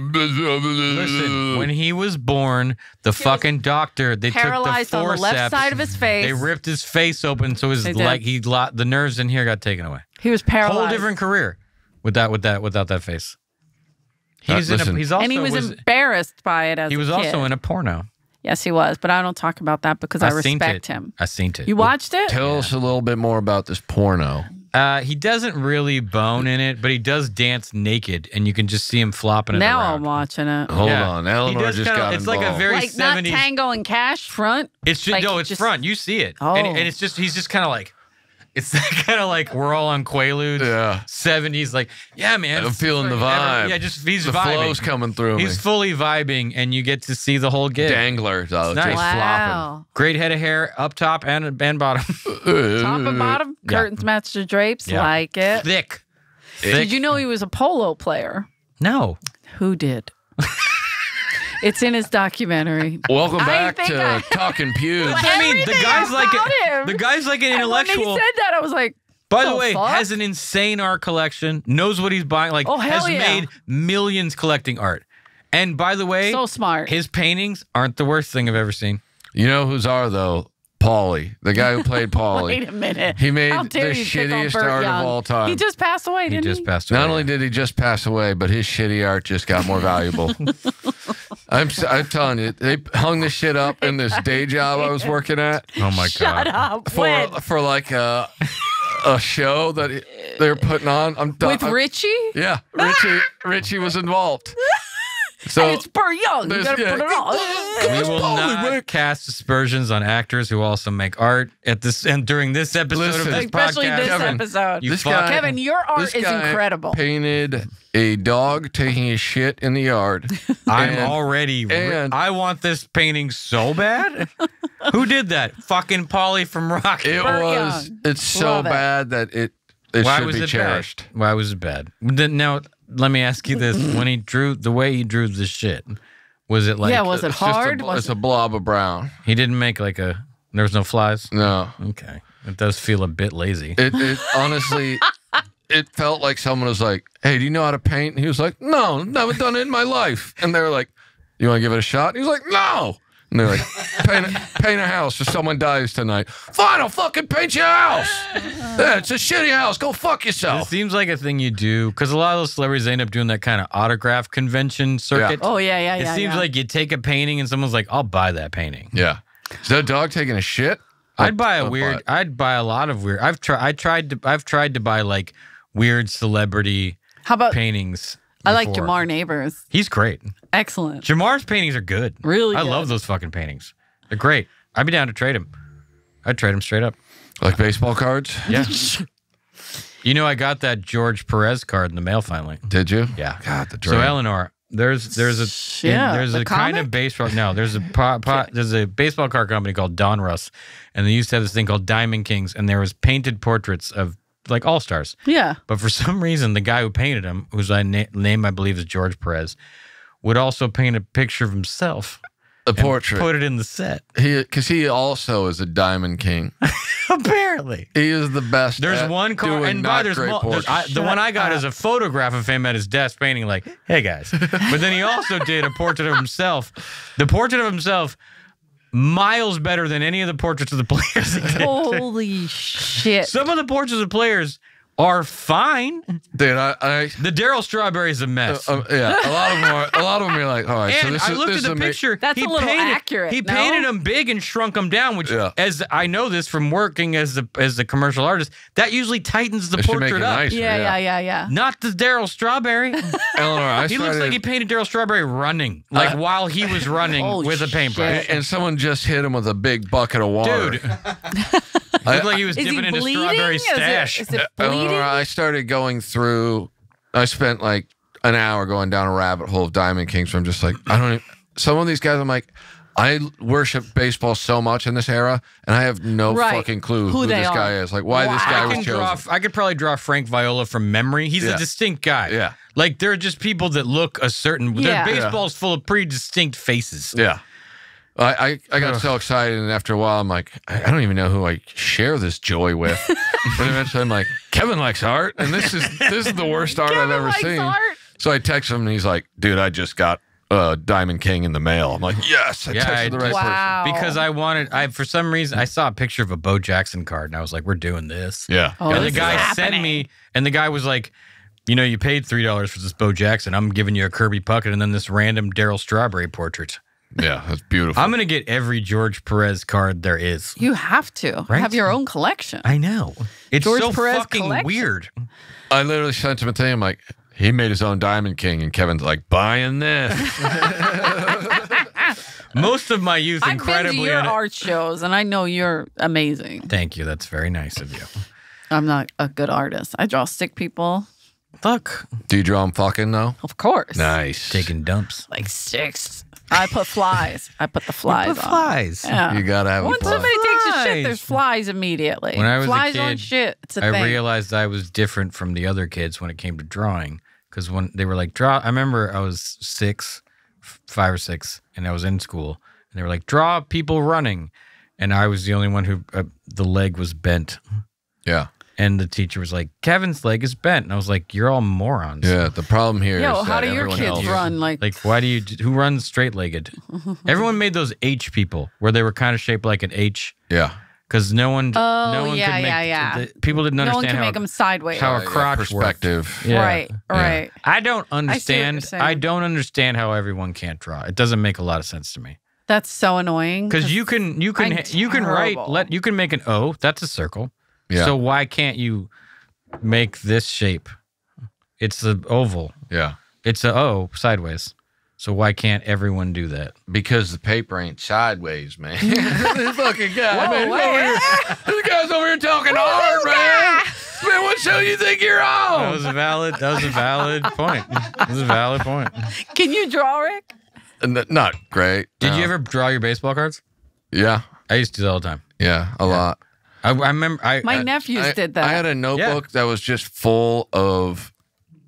Listen, when he was born, the fucking doctor they Paralyzed took the on the left side of his face. They ripped his face open, so his They like he lo- the nerves in here got taken away. he was paralyzed. Whole different career with that with that without that face. Uh, He's in a, he's also and he was, embarrassed by it as he was a also in a porno. Yes, he was, but I don't talk about that because I, seen respect him. I seen it. You watched it? Tell us a little bit more about this porno. Uh, he doesn't really bone in it, but he does dance naked, and you can just see him flopping it Now around. I'm watching it. Hold Yeah. on, Eleanor just kinda- got It's like a very Like not Tango and Cash front. It's just like, no, it's just- front. You see it, Oh. and, and it's just he's just kind of like, it's kind of like we're all on Quaaludes. Yeah. seventies. Like, yeah, man, I'm feeling the forever. vibe. Yeah, just he's the vibing. flow's coming through He's me. fully vibing, and you get to see the whole gig. Dangler, though, Nice. just Wow. Great head of hair up top and and bottom. Top and bottom, Yeah. curtains match the drapes. Yeah. Like it. thick. Did you know he was a polo player? No, Who did? it's in his documentary. Welcome back to I- Talking Pews. I mean the guy's like a, the guy's like an And when intellectual. he said that, I was like, By the the way, fuck? has an insane art collection. Knows what he's buying. Like Oh, hell has yeah. made millions collecting art. And by the way, so smart. his paintings aren't the worst thing I've ever seen. You know who's are though? Paulie, the guy who played Paulie. Wait a minute. He made the you pick on shittiest Burt art of all time. He just passed away, He didn't he? just passed away. Not only did he just pass away, but his shitty art just got more valuable. I'm s- I'm telling you, they hung this shit up in this day job I was working at oh my Shut god. up. for When? for like a a show that they were putting on. I'm done. With Richie? yeah, Richie Richie was involved. So and it's Burt Young. You gotta yeah. put it on. We will Paulie, not cast aspersions on actors who also make art at this and during this episode Listen. of this Especially podcast. this Kevin, episode. You This fuck. guy- Kevin, your art this is incredible. Painted a dog taking a shit in the yard. I'm And- already. and- I want this painting so bad. Who did that? Fucking Paulie from Rock. It Burt was. Young. It's so Love it. bad that it it Why should was be it cherished. bad? Why was it bad? Then- Now, let me ask you this: When he drew the way he drew the shit, was it like yeah, was it It's just a- hard? Was it's a blob of brown. he didn't make like a? There was no flies. No, Okay, it does feel a bit lazy. it, it honestly, it felt like someone was like, "Hey, do you know how to paint?" And he was like, "No, never done it in my life." And they were like, "You want to give it a shot?" And he was like, "No." And they're like, paint, a- paint a house if someone dies tonight. Fine, I'll fucking paint your house. Yeah, it's a shitty house. Go fuck yourself. It seems like a thing you do because a lot of those celebrities end up doing that kind of autograph convention circuit. oh yeah, yeah, it yeah. seems yeah. like you take a painting and someone's like, "I'll buy that painting." Yeah. Is that dog taking a shit? I'd buy a I'll weird. buy. I'd buy a lot of weird. I've tried. I tried to. I've tried to buy like weird celebrity How about paintings. I like before. Jamar Neighbors. He's great. Excellent. Jamar's paintings are good. Really I good. love those fucking paintings. They're great. I'd be down to trade them. I'd trade them straight up. Like baseball cards? Yeah. you know, I got that George Perez card in the mail finally. Did you? Yeah. God, the So. Eleanor, there's there's a Yeah, there's the a kind of baseball no there's a po, po, there's a baseball card company called Donruss, and they used to have this thing called Diamond Kings, and there was painted portraits of like all stars. Yeah. But for some reason, the guy who painted him, whose I na- name I believe is George Perez, would also paint a picture of himself, a portrait. put it in the set. He, because he also is a diamond king. Apparently. He is the best. There's at one card, doing and by there's, great mul- there's. I, the one I got is a photograph of him at his desk painting, like, "Hey guys." But then he also did a portrait of himself. The portrait of himself, miles better than any of the portraits of the players. Holy shit. Some of the portraits of players are fine. Dude, I, I The Darryl Strawberry is a mess. um, yeah, a lot of them are. A lot of them are like, all right. so and this I is looked this at the is ama- picture. That's he a little painted, accurate, He no? painted them big and shrunk them down, which, Yeah. as I know this from working as the as the commercial artist, that usually tightens the It should make portrait it up. nicer. yeah, yeah, yeah, yeah. Not the Darryl Strawberry. Eleanor, I he looks like he painted Darryl Strawberry running, like Uh, while he was running with a paintbrush. shit. and someone just hit him with a big bucket of water. Dude, he looked like he was Is he dipping into bleeding? strawberry Is it- stash. Is it, uh, uh, bleeding? Eleanor, I started going through. I spent like an hour going down a rabbit hole of Diamond Kings. Where I'm just like, I don't. Even, some of these guys, I'm like, I worship baseball so much in this era, and I have no Right. fucking clue Who who, they this are. guy is. Like, why this Wow. guy I was can chosen. draw. I could probably draw Frank Viola from memory. He's Yeah. a distinct guy. Yeah. like there are just people that look a certain. Yeah. Their baseball's full of pretty distinct faces. Yeah. I, I, I got Ugh. so excited, and after a while, I'm like, I I don't even know who I share this joy with. but eventually, I'm like, Kevin likes art, and this is this is the worst art I've Kevin ever likes seen. art. So I text him, and he's like, Dude, I just got uh, Diamond King in the mail. I'm like, Yes, I Yeah, texted I the right Wow. Because I wanted, I for some reason I saw a picture of a Bo Jackson card, and I was like, "We're doing this." person. Yeah. Oh, and the this is guy sent happening. me, and the guy was like, "You know, you paid three dollars for this Bo Jackson. I'm giving you a Kirby Puckett, and then this random Darryl Strawberry portrait." Yeah, that's beautiful. I'm gonna get every George Perez card there is. You have to Right? have your own collection. I know. It's George so Perez fucking collection. weird. I literally sent him a thing. I'm like, he made his own Diamond King, and Kevin's like, buying this. Most of my youth, I've been to your art shows, and I know you're amazing. Thank you. That's very nice of you. I'm not a good artist. I draw stick people, Fuck. Do you draw him fucking though? of course. Nice. taking dumps. like sticks. I put flies. I put the flies Put on. flies. Yeah. You gotta have a Once fly. somebody takes a shit, there's flies immediately. When I was a flies on shit. It's a I thing. realized I was different from the other kids when it came to drawing. Because when they were like, draw, I remember I was six, f- five or six, and I was in school, and they were like, draw people running. And I was the only one who, uh, the leg was bent. Yeah. And the teacher was like, Kevin's leg is bent. And I was like, you're all morons. Yeah. The problem here Yo, how that do your kids else- run? Like, Like, why do you, who runs straight legged? Everyone made those H people where they were kind of shaped like an H. Yeah. Because no one, Oh, no one yeah, could make, yeah, yeah. the- people didn't understand no one can how, make them sideways. how a yeah, crotch worked. perspective. Yeah. Right, right. I don't understand. saying. I, don't understand how everyone can't draw. It doesn't make a lot of sense to me. That's so annoying. Because you can, you can, I'm you can write. Let you can make an O. That's a circle. Yeah. So why can't you make this shape? It's the oval. Yeah. It's a O sideways. So why can't everyone do that? Because the paper ain't sideways, man. this fucking guy, Whoa, man. Over here, this guy's over here talking hard, man. Man, what show you think you're on? That on? was a valid. That was a valid point. That was a valid point. Can you draw, Rick? N- not great. Did no. you ever draw your baseball cards? Yeah. I used to do that all the time. Yeah. A lot. I, I remember. I, My I- nephews I, did that. I had a notebook that was just full of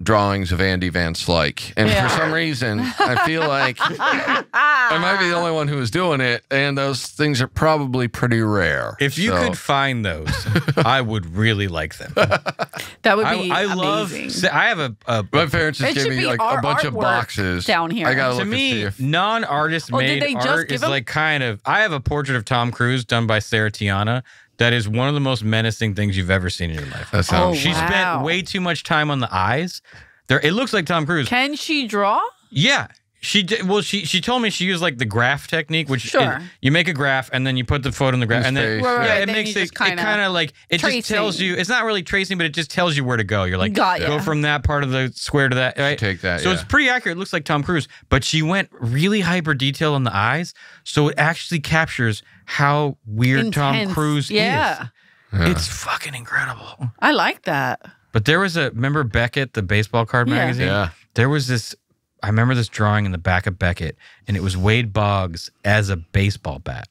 drawings of Andy Van Slyke. And Yeah. for some reason, I feel like I might be the only one who was doing it. And those things are probably pretty rare. If you So- could find those, I would really like them. that would I, be I love. amazing. I have a, a My parents just It gave me like a bunch of boxes down here. I gotta to look and see me, if non-artist Oh, made they art is them? like kind of. I have a portrait of Tom Cruise done by Sarah Tiana. That is one of the most menacing things you've ever seen in your life. that sounds. Oh, she wow. spent way too much time on the eyes. There, it looks like Tom Cruise. Can she draw? Yeah. She did well. She she told me she used like the graph technique, which Sure. is- you make a graph and then you put the photo in the graph, and then Right, right, yeah, it Then makes it, kinda kind of like it just tells you. It's not really tracing, but it just tells you where to go. You're like Got go ya. from that part of the square to that. Right? Take that. So yeah. it's pretty accurate. It looks like Tom Cruise, but she went really hyper detail on the eyes, so it actually captures how weird Tom Cruise Yeah. is. Yeah. It's fucking incredible. I like that. But there was a remember Beckett, the baseball card Yeah. magazine. yeah. There was this. I remember this drawing in the back of Beckett, and it was Wade Boggs as a baseball bat.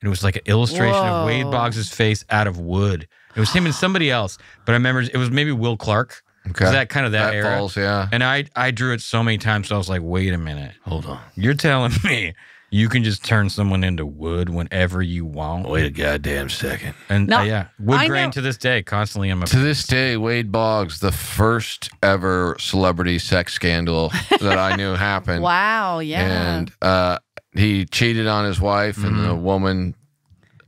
And it was like an illustration of Wade Whoa. Boggs' face out of wood. It was him and somebody else, but I remember it was maybe Will Clark. Okay. Was that kind of that, that era? falls. Yeah. And I I drew it so many times, so I was like, wait a minute. Hold on. You're telling me you can just turn someone into wood whenever you want? Wait a goddamn second. And No, uh, yeah, wood I grain know- to this day, constantly in my. To this day, Wade Boggs, the first ever celebrity sex scandal that I knew happened. Wow. Yeah. And uh, he cheated on his wife, and the woman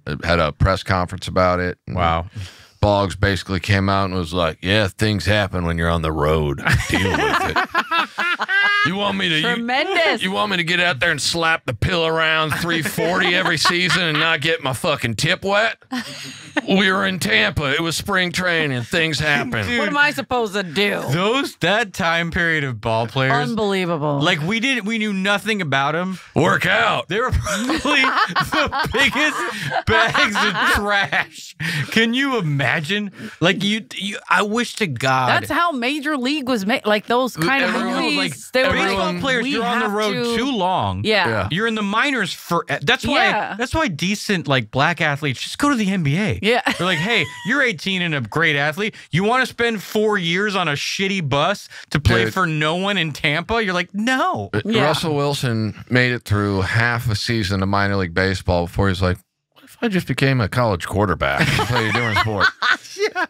uh, had a press conference about it. And Wow. Boggs basically came out and was like, "Yeah, things happen when you're on the road. Deal with it." you want me to? You, Tremendous. you want me to get out there and slap the pill around 340 every season and not get my fucking tip wet? We were in Tampa. It was spring training. Things happen. what am I supposed to do? Those that time period of ball players, Unbelievable. like we didn't, we knew nothing about them. Work out. They were probably the biggest bags of trash. Can you imagine? Like you, you I wish to God. That's how Major League was made. Like those kind of Everyone was movies. like they were baseball players. we You're on the road to- too long. Yeah. Yeah. You're in the minors for. That's why. Yeah. That's why decent like black athletes just go to the NBA. Yeah. They're like, hey, you're 18 and a great athlete. You want to spend four years on a shitty bus to play Dude. for no one in Tampa? You're like, no. Uh, yeah. Russell Wilson made it through half a season of minor league baseball before he's like, what if I just became a college quarterback and played a different sport?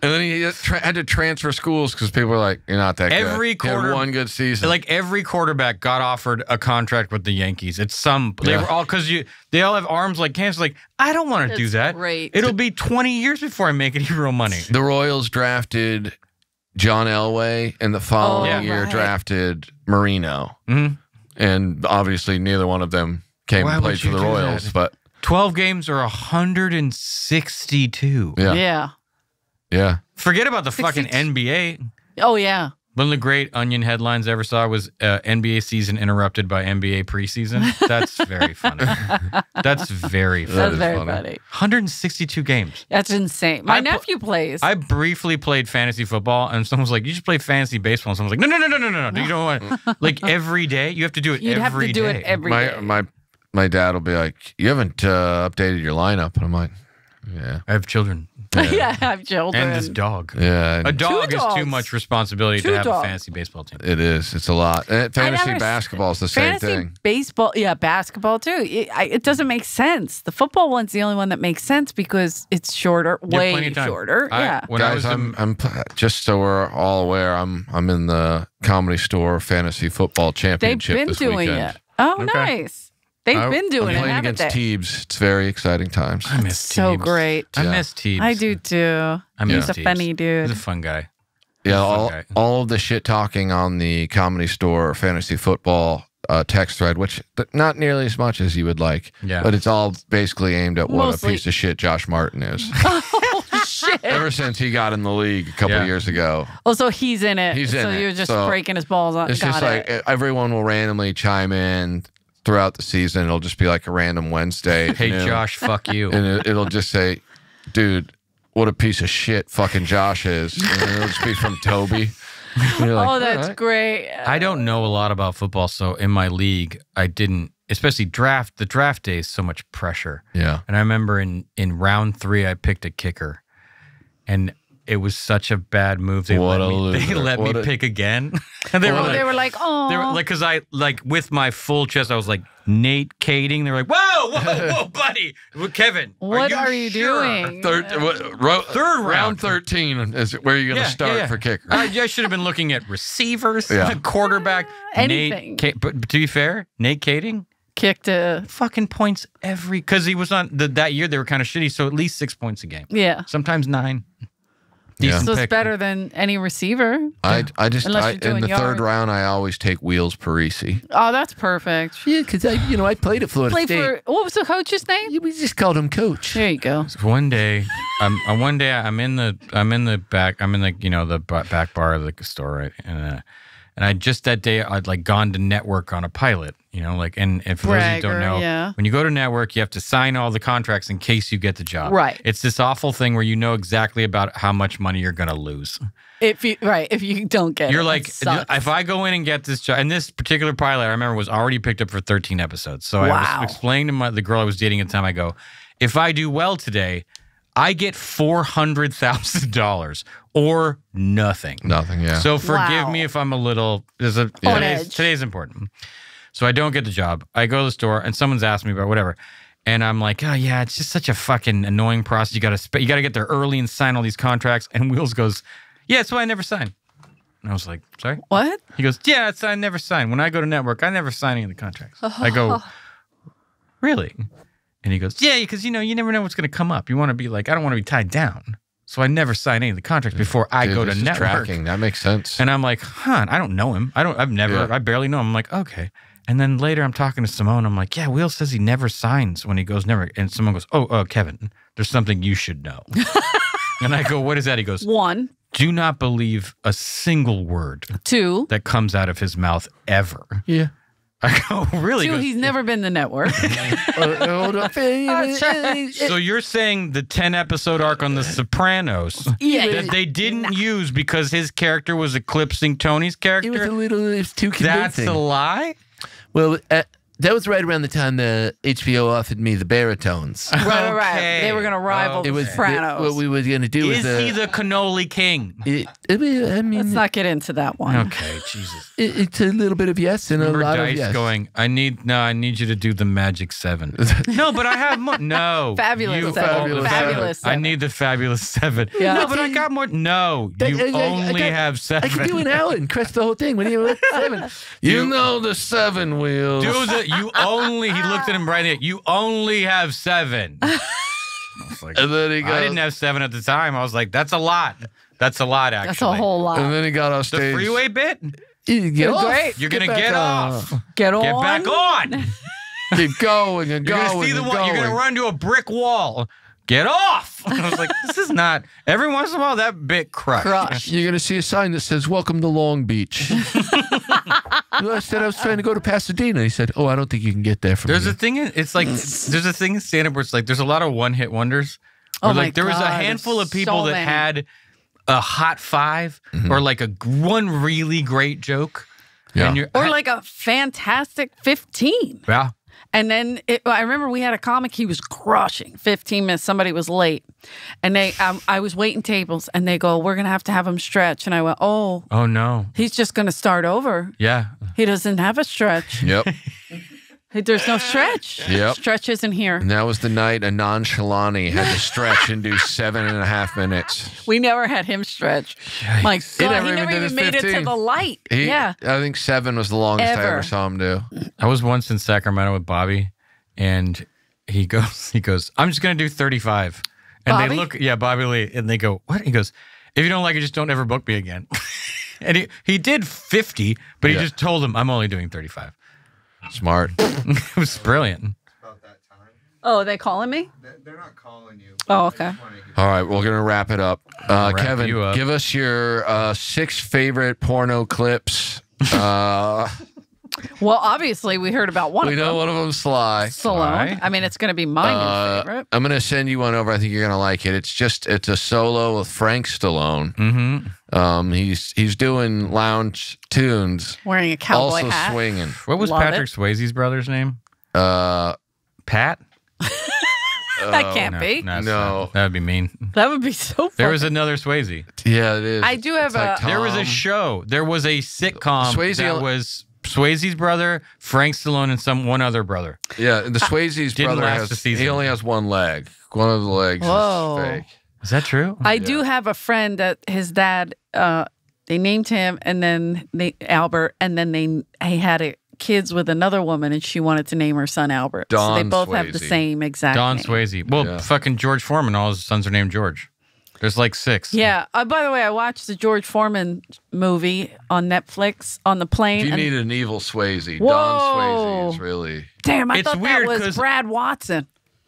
And then he had tra- had to transfer schools because people were like, you're not that Every good. He had quarter- one good season. Like every quarterback got offered a contract with the Yankees. It's some they Yeah. were all because you they all have arms like cancer. Like I don't want to do that. great. It'll be 20 years before I make any real money. the Royals drafted John Elway, and the following Oh, year right. drafted Marino. Mhm. And obviously, neither one of them came Why and played for the Royals. that? But 12 games are 162. yeah, yeah, Yeah. Forget about the fucking NBA. Oh yeah. One of the great onion headlines I ever saw was uh, NBA season interrupted by NBA preseason. That's very funny. That's very That That's funny. very funny. funny. 162 games. That's insane. My I pl- nephew plays. I briefly played fantasy football, and someone was like, "You should play fantasy baseball." And someone was like, "No, no, no, no, no, no, You don't want like every day. You have to do it You'd have every to do day." it every my day. my my dad will be like, "You haven't uh, updated your lineup," and I'm like, "Yeah, I have children yeah, I have children. and this dog. yeah." A dog is too much responsibility Two to have dogs. a fantasy baseball team. It is. It's a lot. And fantasy never basketball is the same thing. baseball, yeah, basketball too. It, I, it doesn't make sense. The football one's the only one that makes sense because it's shorter, You way shorter. I- yeah. When I Guys, was I'm, in- I'm just so we're all aware. I'm I'm in the comedy store fantasy football championship. They've been this doing weekend. it. Oh, Okay. nice. They've I- been doing I'm it, playing haven't against they? Teebs. It's very exciting times. I miss so Teebs. great. I Yeah. miss Teebs. I do too. I miss He's a funny dude. He's a fun guy. Yeah, all, guy. all of the shit talking on the comedy store fantasy football uh, text thread, which th- not nearly as much as you would like, Yeah. but it's all basically aimed at what Mostly- a piece of shit Josh Martin is. oh shit. Ever since he got in the league a couple Yeah. years ago, Oh, so he's in it. He's in so it. you're just So breaking his balls on. it's Got just it. like everyone will randomly chime in throughout the season. It'll just be like a random Wednesday. at Hey, noon, Josh, fuck you. and it, it'll just say, "Dude, what a piece of shit fucking Josh is," and it'll just be from Toby. Like, oh, that's "All right." great. I don't know a lot about football, so in my league, I didn't. Especially draft. The draft day is so much pressure. Yeah. And I remember in in round three, I picked a kicker, and it was such a bad move. They What let a me. They let What me a- pick again. and they were oh, like, they were like, oh, they were like, because I like with my full chest, I was like Nate Kaeding. They were like, whoa, whoa, whoa, buddy, Well, Kevin, what are are you, you sure? doing? Third, what, ro- Third round. round thirteen is where you're going to Yeah, start yeah, yeah. for kicker. I, I should have been looking at receivers, Yeah. quarterback, uh, Anything. Nate. Ka- but to be fair, Nate Kaeding Kicked a fucking points every because he was on the, that year they were kind of shitty, so at least six points a game, yeah. sometimes nine. Yeah. Decent So it's pick. better than any receiver. I, I just Unless I, you're in doing the third round I always take Wheels Parisi. Oh, that's perfect. Yeah, because I, you know, I played at Florida Play State. for what was the coach's name? Yeah, we just called him Coach. There you go. One day, I'm uh, one day I'm in the I'm in the back I'm in the you know the ba- back bar of the store right and uh, and I just that day I'd like gone to network on a pilot you know like and, and for those who don't know yeah. when you go to network you have to sign all the contracts in case you get the job Right. it's this awful thing where you know exactly about how much money you're gonna lose If you right, if you don't get you're it, like it if I go in and get this job and this particular pilot I remember was already picked up for 13 episodes so I Wow. was explaining to my the girl I was dating at the time I go if I do well today I get four hundred thousand dollars or nothing. Nothing, yeah. So forgive Wow. me if I'm a little. There's a On today's, today's important. So I don't get the job. I go to the store and someone's asked me about whatever, and I'm like, oh yeah, it's just such a fucking annoying process. You got to sp- you got to get there early and sign all these contracts. And Wheels goes, yeah, that's why I never sign. And I was like, sorry. what? He goes, yeah, it's I never sign. When I go to network, I never sign any of the contracts. I go, really? And he goes, yeah, because you know you never know what's going to come up. You want to be like, I don't want to be tied down, so I never sign any of the contracts before I Dude, go to this is network. tracking. That makes sense. And I'm like, huh, I don't know him. I don't, I've never, Yeah. I barely know him. I'm like, okay. And then later I'm talking to Simone. I'm like, yeah, Will says he never signs when he goes never. And Simone goes, oh, uh, Kevin, there's something you should know. and I go, what is that? He goes, One, do not believe a single word two, that comes out of his mouth ever. Yeah. I go, really? He two. goes, He's never been the network. Hold on. so you're saying the 10 episode arc on The Sopranos yeah, that they didn't use because his character was eclipsing Tony's character? It was a little it was too That's a lie? well, uh, that was right around the time the HBO offered me the baritones. right, right, right. Okay. They were gonna rival Okay. It the was Sopranos. what we were going to do Is was uh, he the cannoli king? It, I mean, I mean, Let's not get into that one. Okay, Jesus. it- it's a little bit of yes and Remember a lot Dice of yes. going, I need, no, I need you to do the Magic Seven. no, but I have more. No. Fabulous You- seven. Fabulous Fabulous I need the Fabulous Seven. Yeah. No, but I got more. No, I- you I- I only got- have seven. I could do an hour and crush the whole thing when you were at seven. you know the seven wheels. Do the, you only, he looked at him right there. You only have seven. I was like, and then he goes, I didn't have seven at the time. I was like, that's a lot. That's a lot, actually. That's a whole lot. and then he got off The freeway bit? You get off. Great. You're Get going to get on. off. Get on. Get back on. keep going and You're going gonna see the and wall. going. You're gonna run to a brick wall. Get off! I was like, this is not. Every once in a while, that bit crushed. Crush. You're gonna see a sign that says "Welcome to Long Beach." I said I was trying to go to Pasadena. He said, "Oh, I don't think you can get there from There's here." a thing. In, it's like there's a thing in stand up where it's like there's a lot of one hit wonders. Oh Where, my like there was a handful of people so that many. had a hot 5 mm-hmm. or like a one really great joke. Yeah. And you're, Or I- like a fantastic 15. yeah. And then it, I remember we had a comic, he was crushing 15 minutes. Somebody was late. And they, um, I was waiting tables and they go, We're going to have to have him stretch. And I went, Oh, Oh no. he's just going to start over. Yeah. He doesn't have a stretch. Yep. He- There's no stretch. Yep. Stretch isn't here. And that was the night a nonchalani had to stretch and do seven and a half minutes. We never had him stretch. My God, never he never did even his made it to the light. He, yeah. I think seven was the longest I Ever. ever saw him do. I was once in Sacramento with Bobby, and he goes, he goes, I'm just gonna do 35. And Bobby? they look, yeah, Bobby Lee, and they go, what? He goes, if you don't like it, just don't ever book me again. and he he did 50, but he just told him I'm only doing 35. Smart. it was brilliant. about that time. Oh, are they calling me? They- They're not calling you. Oh, okay. just wanna give- All right, we're gonna wrap it up. Uh, Wrap Kevin, up. give us your uh, six favorite porno clips. Uh, Well, obviously, we heard about one of them. we of know them. one of them Sly. Stallone. Sly. I mean, it's going to be my Uh, favorite. I'm gonna send you one over. I think you're gonna like it. It's just it's a solo with Frank Stallone. Mm-hmm. Um, he's he's doing lounge tunes, Wearing a cowboy also hat. swinging. What was Love Patrick Swayze's brother's name? Uh, Pat? That oh, can't No, be. no, No. that would be mean. That would be so funny. There was another Swayze. yeah, it is. I do have It's like a- There was a show. There was a sitcom Swayze that was Swayze's brother, Frank Stallone, and some one other brother. Yeah, the Swayze's Didn't brother last has the season. he only has one leg. One of the legs Whoa. is fake. Is that true? I do have a friend that his dad. Uh, they named him, and then they Albert, and then they he had a, kids with another woman, and she wanted to name her son Albert. so they Don both have the Swayze. same exact. Don name. Swayze. Well, Yeah. fucking George Foreman. All his sons are named George. There's like six. Yeah. Uh, by the way, I watched the George Foreman movie on Netflix on the plane. If you need an evil Swayze, Whoa. Don Swayze is really. damn, I It's thought weird that was Brad Watson.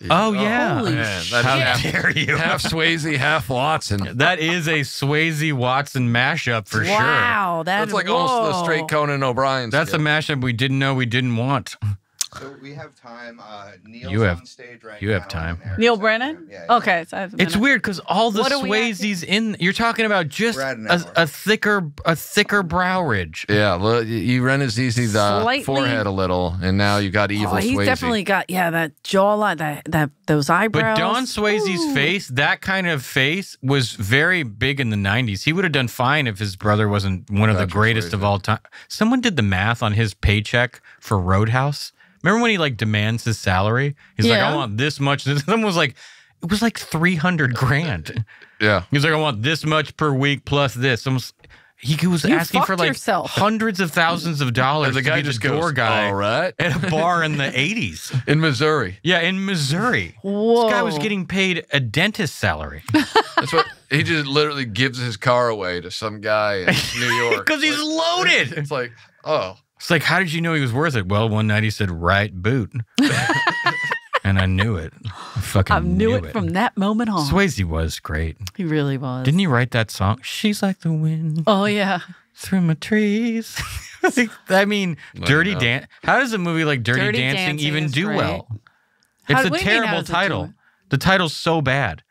Oh yeah. Holy Man, shit. that's How half, dare you? half Swayze, half Watson. That is a Swayze Watson mashup for sure. Wow, that That's like whoa. almost the straight Conan O'Brien. That's a mashup we didn't know we didn't want. So we have time. Uh, Neal's You have- on stage right you have time. Neal on Brennan. Yeah, yeah. Okay, so I have a It's weird because all the What are we Swayzes in you're talking about just We're at an a, a thicker a thicker brow ridge. Yeah, look, you run his easy the Slightly- forehead a little, and now you got evil Oh, he's Swayze. definitely got yeah that jawline, that that those eyebrows. But. Don Swayze's Ooh. face, that kind of face, was very big in the 90s. He would have done fine if his brother wasn't one of the Patrick greatest of all time. Someone did the math on his paycheck for Roadhouse. Remember when he like demands his salary? He's like, I want this much. Someone was like, it was like 300 grand. Yeah, He's like, I want this much per week plus this. Almost, he was You asking for like yourself. hundreds of thousands of dollars and the to guy be just the goes, door guy All right, at a bar in the 80s. in Missouri. Yeah, in Missouri. Whoa. This guy was getting paid a dentist salary. That's what he just literally gives his car away to some guy in New York Because he's loaded. It's like, oh, It's like, how did you know he was worth it? Well, one night he said, right boot. and I knew it. I fucking I knew it, from that moment on. Swayze was great. He really was. Didn't he write that song? She's like the wind Oh yeah. through my trees. I mean, I Dirty know. Dan. How does a movie like Dirty, Dirty Dancing, Dancing even do great. well? How- It's a what mean, terrible does it do title. The title's so bad.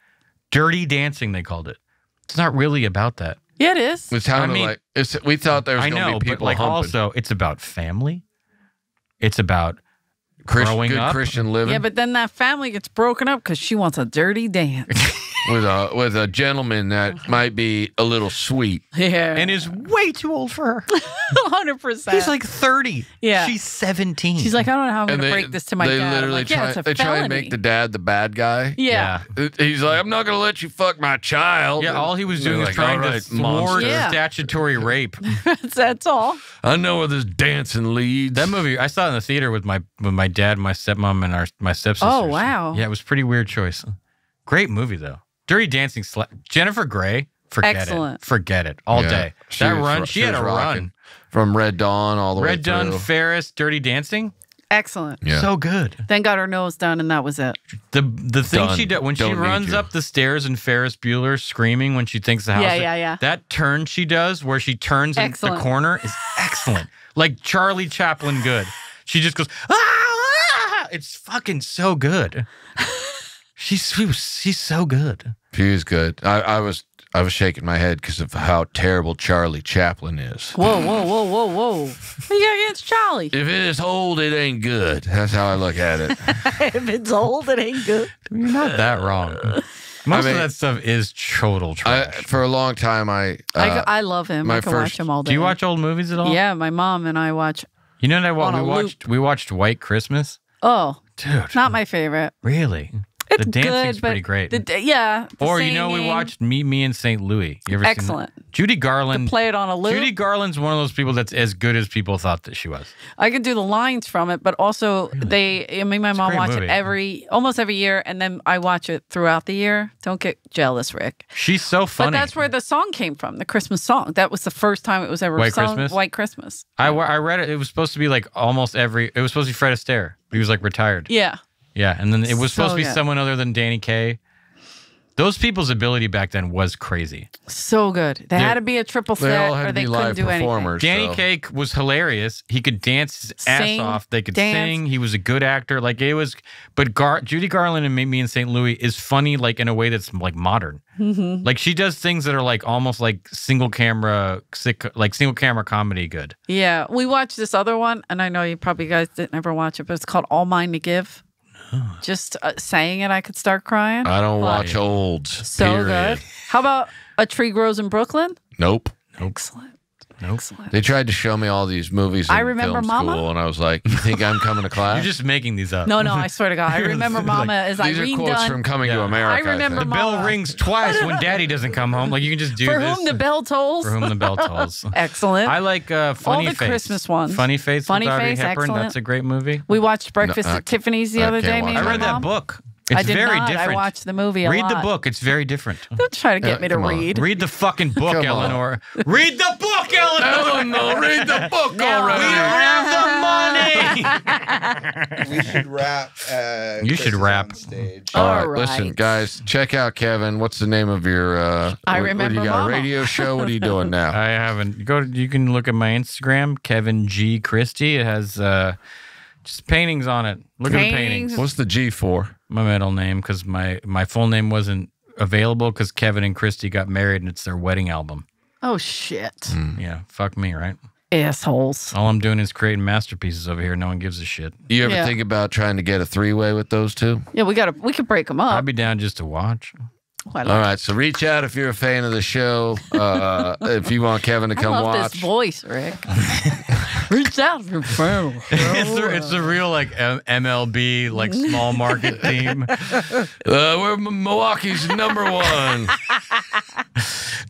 Dirty Dancing, they called it. It's not really about that. Yeah, it is. it sounded mean- like it's. We thought there was going to know, be but people like humping. also, it's about family. It's about Christ- growing good up. Christian living Yeah, but then that family gets broken up because she wants a dirty dance. with a with a gentleman that might be a little sweet. yeah, and is way too old for her. hundred percent. He's like 30. Yeah. She's 17. she's like, I don't know how I'm going to break this to my they dad. I'm literally like, yeah, try it's a they try and make the dad the bad guy. yeah. He's like, I'm not going to let you fuck my child. Yeah, all he was doing was like, trying "All to right, thwart. Yeah. statutory rape. that's, that's all. I know where this dancing leads. That movie, I saw it in the theater with my with my dad, my stepmom, and our my stepsister. Oh, wow. Yeah, it was a pretty weird choice. Great movie though. Dirty Dancing. Sla- Jennifer Grey. Forget Excellent. it. Forget it all Yeah, day. she that was run. ro- she, she had was a rocking. run. from Red Dawn all the Red way Dun, through. Ferris, Dirty Dancing. Excellent. Yeah. So good. Then got her nose done, and that was it. The the thing Done. she did when she Don't need runs you. up the stairs and Ferris Bueller screaming when she thinks the house. Yeah, yeah, yeah. That turn she does where she turns in the Excellent. corner is excellent. like Charlie Chaplin good. She just goes, ah! It's fucking so good. She's she was, she's so good. She was good. I, I was I was shaking my head because of how terrible Charlie Chaplin is. Whoa, whoa, whoa, whoa, whoa! What you got against Charlie? If it is old, it ain't good. That's how I look at it. if it's old, it ain't good. You're not that wrong. Most mean- of that stuff is total I, trash. for a long time, I, I, uh, I love him. my I can watch first- him all day. Do you watch old movies at all? Yeah, my mom and I watch. You know that what On we a loop. watched? We watched White Christmas. Oh, Dude, not my favorite. really? It's the dancing's good, but pretty great. The, yeah. the or you know, we watched Meet Me in St. Louis. You ever Excellent. seen that? Judy Garland. Play it on a loop. Judy Garland's one of those people that's as good as people thought that she was. I could do the lines from it, but also they. I mean, my a mom great watch movie. it every, almost every year, and then I watch it throughout the year. Don't get jealous, Rick. She's so funny. But that's where the song came from, the Christmas song. That was the first time it was ever White sung. Christmas? White Christmas. I, I read it. It was supposed to be like almost every. It was supposed to be Fred Astaire. He was like retired. Yeah. Yeah, and then it was supposed So to be good. someone other than Danny Kaye. Those people's ability back then was crazy. So good. They had to be a triple they threat all had or to they be couldn't live do anything. performers. Danny so. Kaye was hilarious. He could dance his ass Sing, off. They could dance. sing. He was a good actor. Like it was, but Gar- Judy Garland and Meet Me in St. Louis is funny, like in a way that's like modern. Mm-hmm. Like she does things that are like almost like single camera, sick, like single camera comedy. Good. Yeah. We watched this other one, and I know you probably guys didn't ever watch it, but it's called All Mine to Give. Just uh, saying it, I could start crying. I don't watch olds. so period. good. How about A Tree Grows in Brooklyn? Nope. Excellent. Nope. Excellent. They tried to show me all these movies in I remember film Mama. school, and I was like, "You think I'm coming to class?" You're just making these up. No, no, I swear to God. I remember Mama as these Irene are quotes Dunne. from Coming to America. I remember think. The bell rings twice when Daddy doesn't come home. Like you can just do For this. whom the bell tolls. For whom the bell tolls. Excellent. I like uh, Funny the Face. Christmas ones. Funny Face. Funny with Face, Hepburn. excellent. That's a great movie. we watched Breakfast No, at Tiffany's the I other day. watch I and that. my read that book. It's I did very not. different. I watched the movie a Read lot. the book. It's very different. Don't try to get Uh, me to come on. read. Read the fucking book, Come on. Eleanor. Read the book, Eleanor. Eleanor, read the book Now already. We don't have the money. We should rap. Uh, You should is rap. Stage. All All right, listen, guys, check out Kevin. What's the name of your? Uh, I what, remember What do you got? Mama. A radio show? What are you doing now? I haven't. Go. To, you can look at my Instagram, Kevin G Christy. It has uh, just paintings on it. Look at the Paintings. paintings. What's the G for? My middle name, because my my full name wasn't available because Kevin and Christy got married and it's their wedding album. Oh shit. Hmm. Yeah, fuck me, right? Assholes. All I'm doing is creating masterpieces over here. No one gives a shit. You ever Yeah. think about trying to get a three way with those two? Yeah, we gotta we could break them up. I'd be down just to watch. I All love, right, so reach out if you're a fan of the show. Uh, if you want Kevin to I come love watch. this voice, Rick. Reach out for phone. it's the, it's a real like M- MLB like small market team. Uh, we're M- Milwaukee's number one.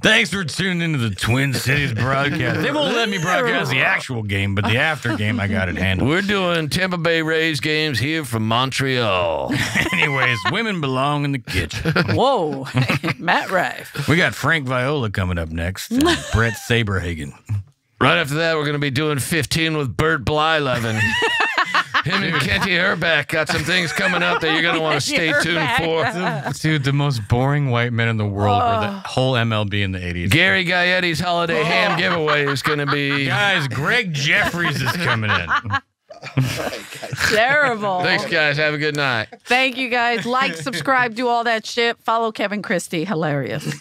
Thanks for tuning into the Twin Cities broadcast. They won't let me broadcast the actual game, but the after game I got it handled. We're doing Tampa Bay Rays games here from Montreal. Anyways, women belong in the kitchen. Whoa. Matt Rife. We got Frank Viola coming up next and Bret Saberhagen. Right after that, we're going to be doing 15 with Bert Blyleven. Him and Kenty Hrbek got some things coming up that you're going to want to stay tuned for. Dude, the most boring white men in the world were the whole MLB in the 80s. Gary Gaetti's holiday ham giveaway is going to be. Guys, Gregg Jefferies is coming in. Terrible. Thanks, guys. Have a good night. Thank you guys. Like, subscribe, do all that shit. Follow Kevin Christy. Hilarious.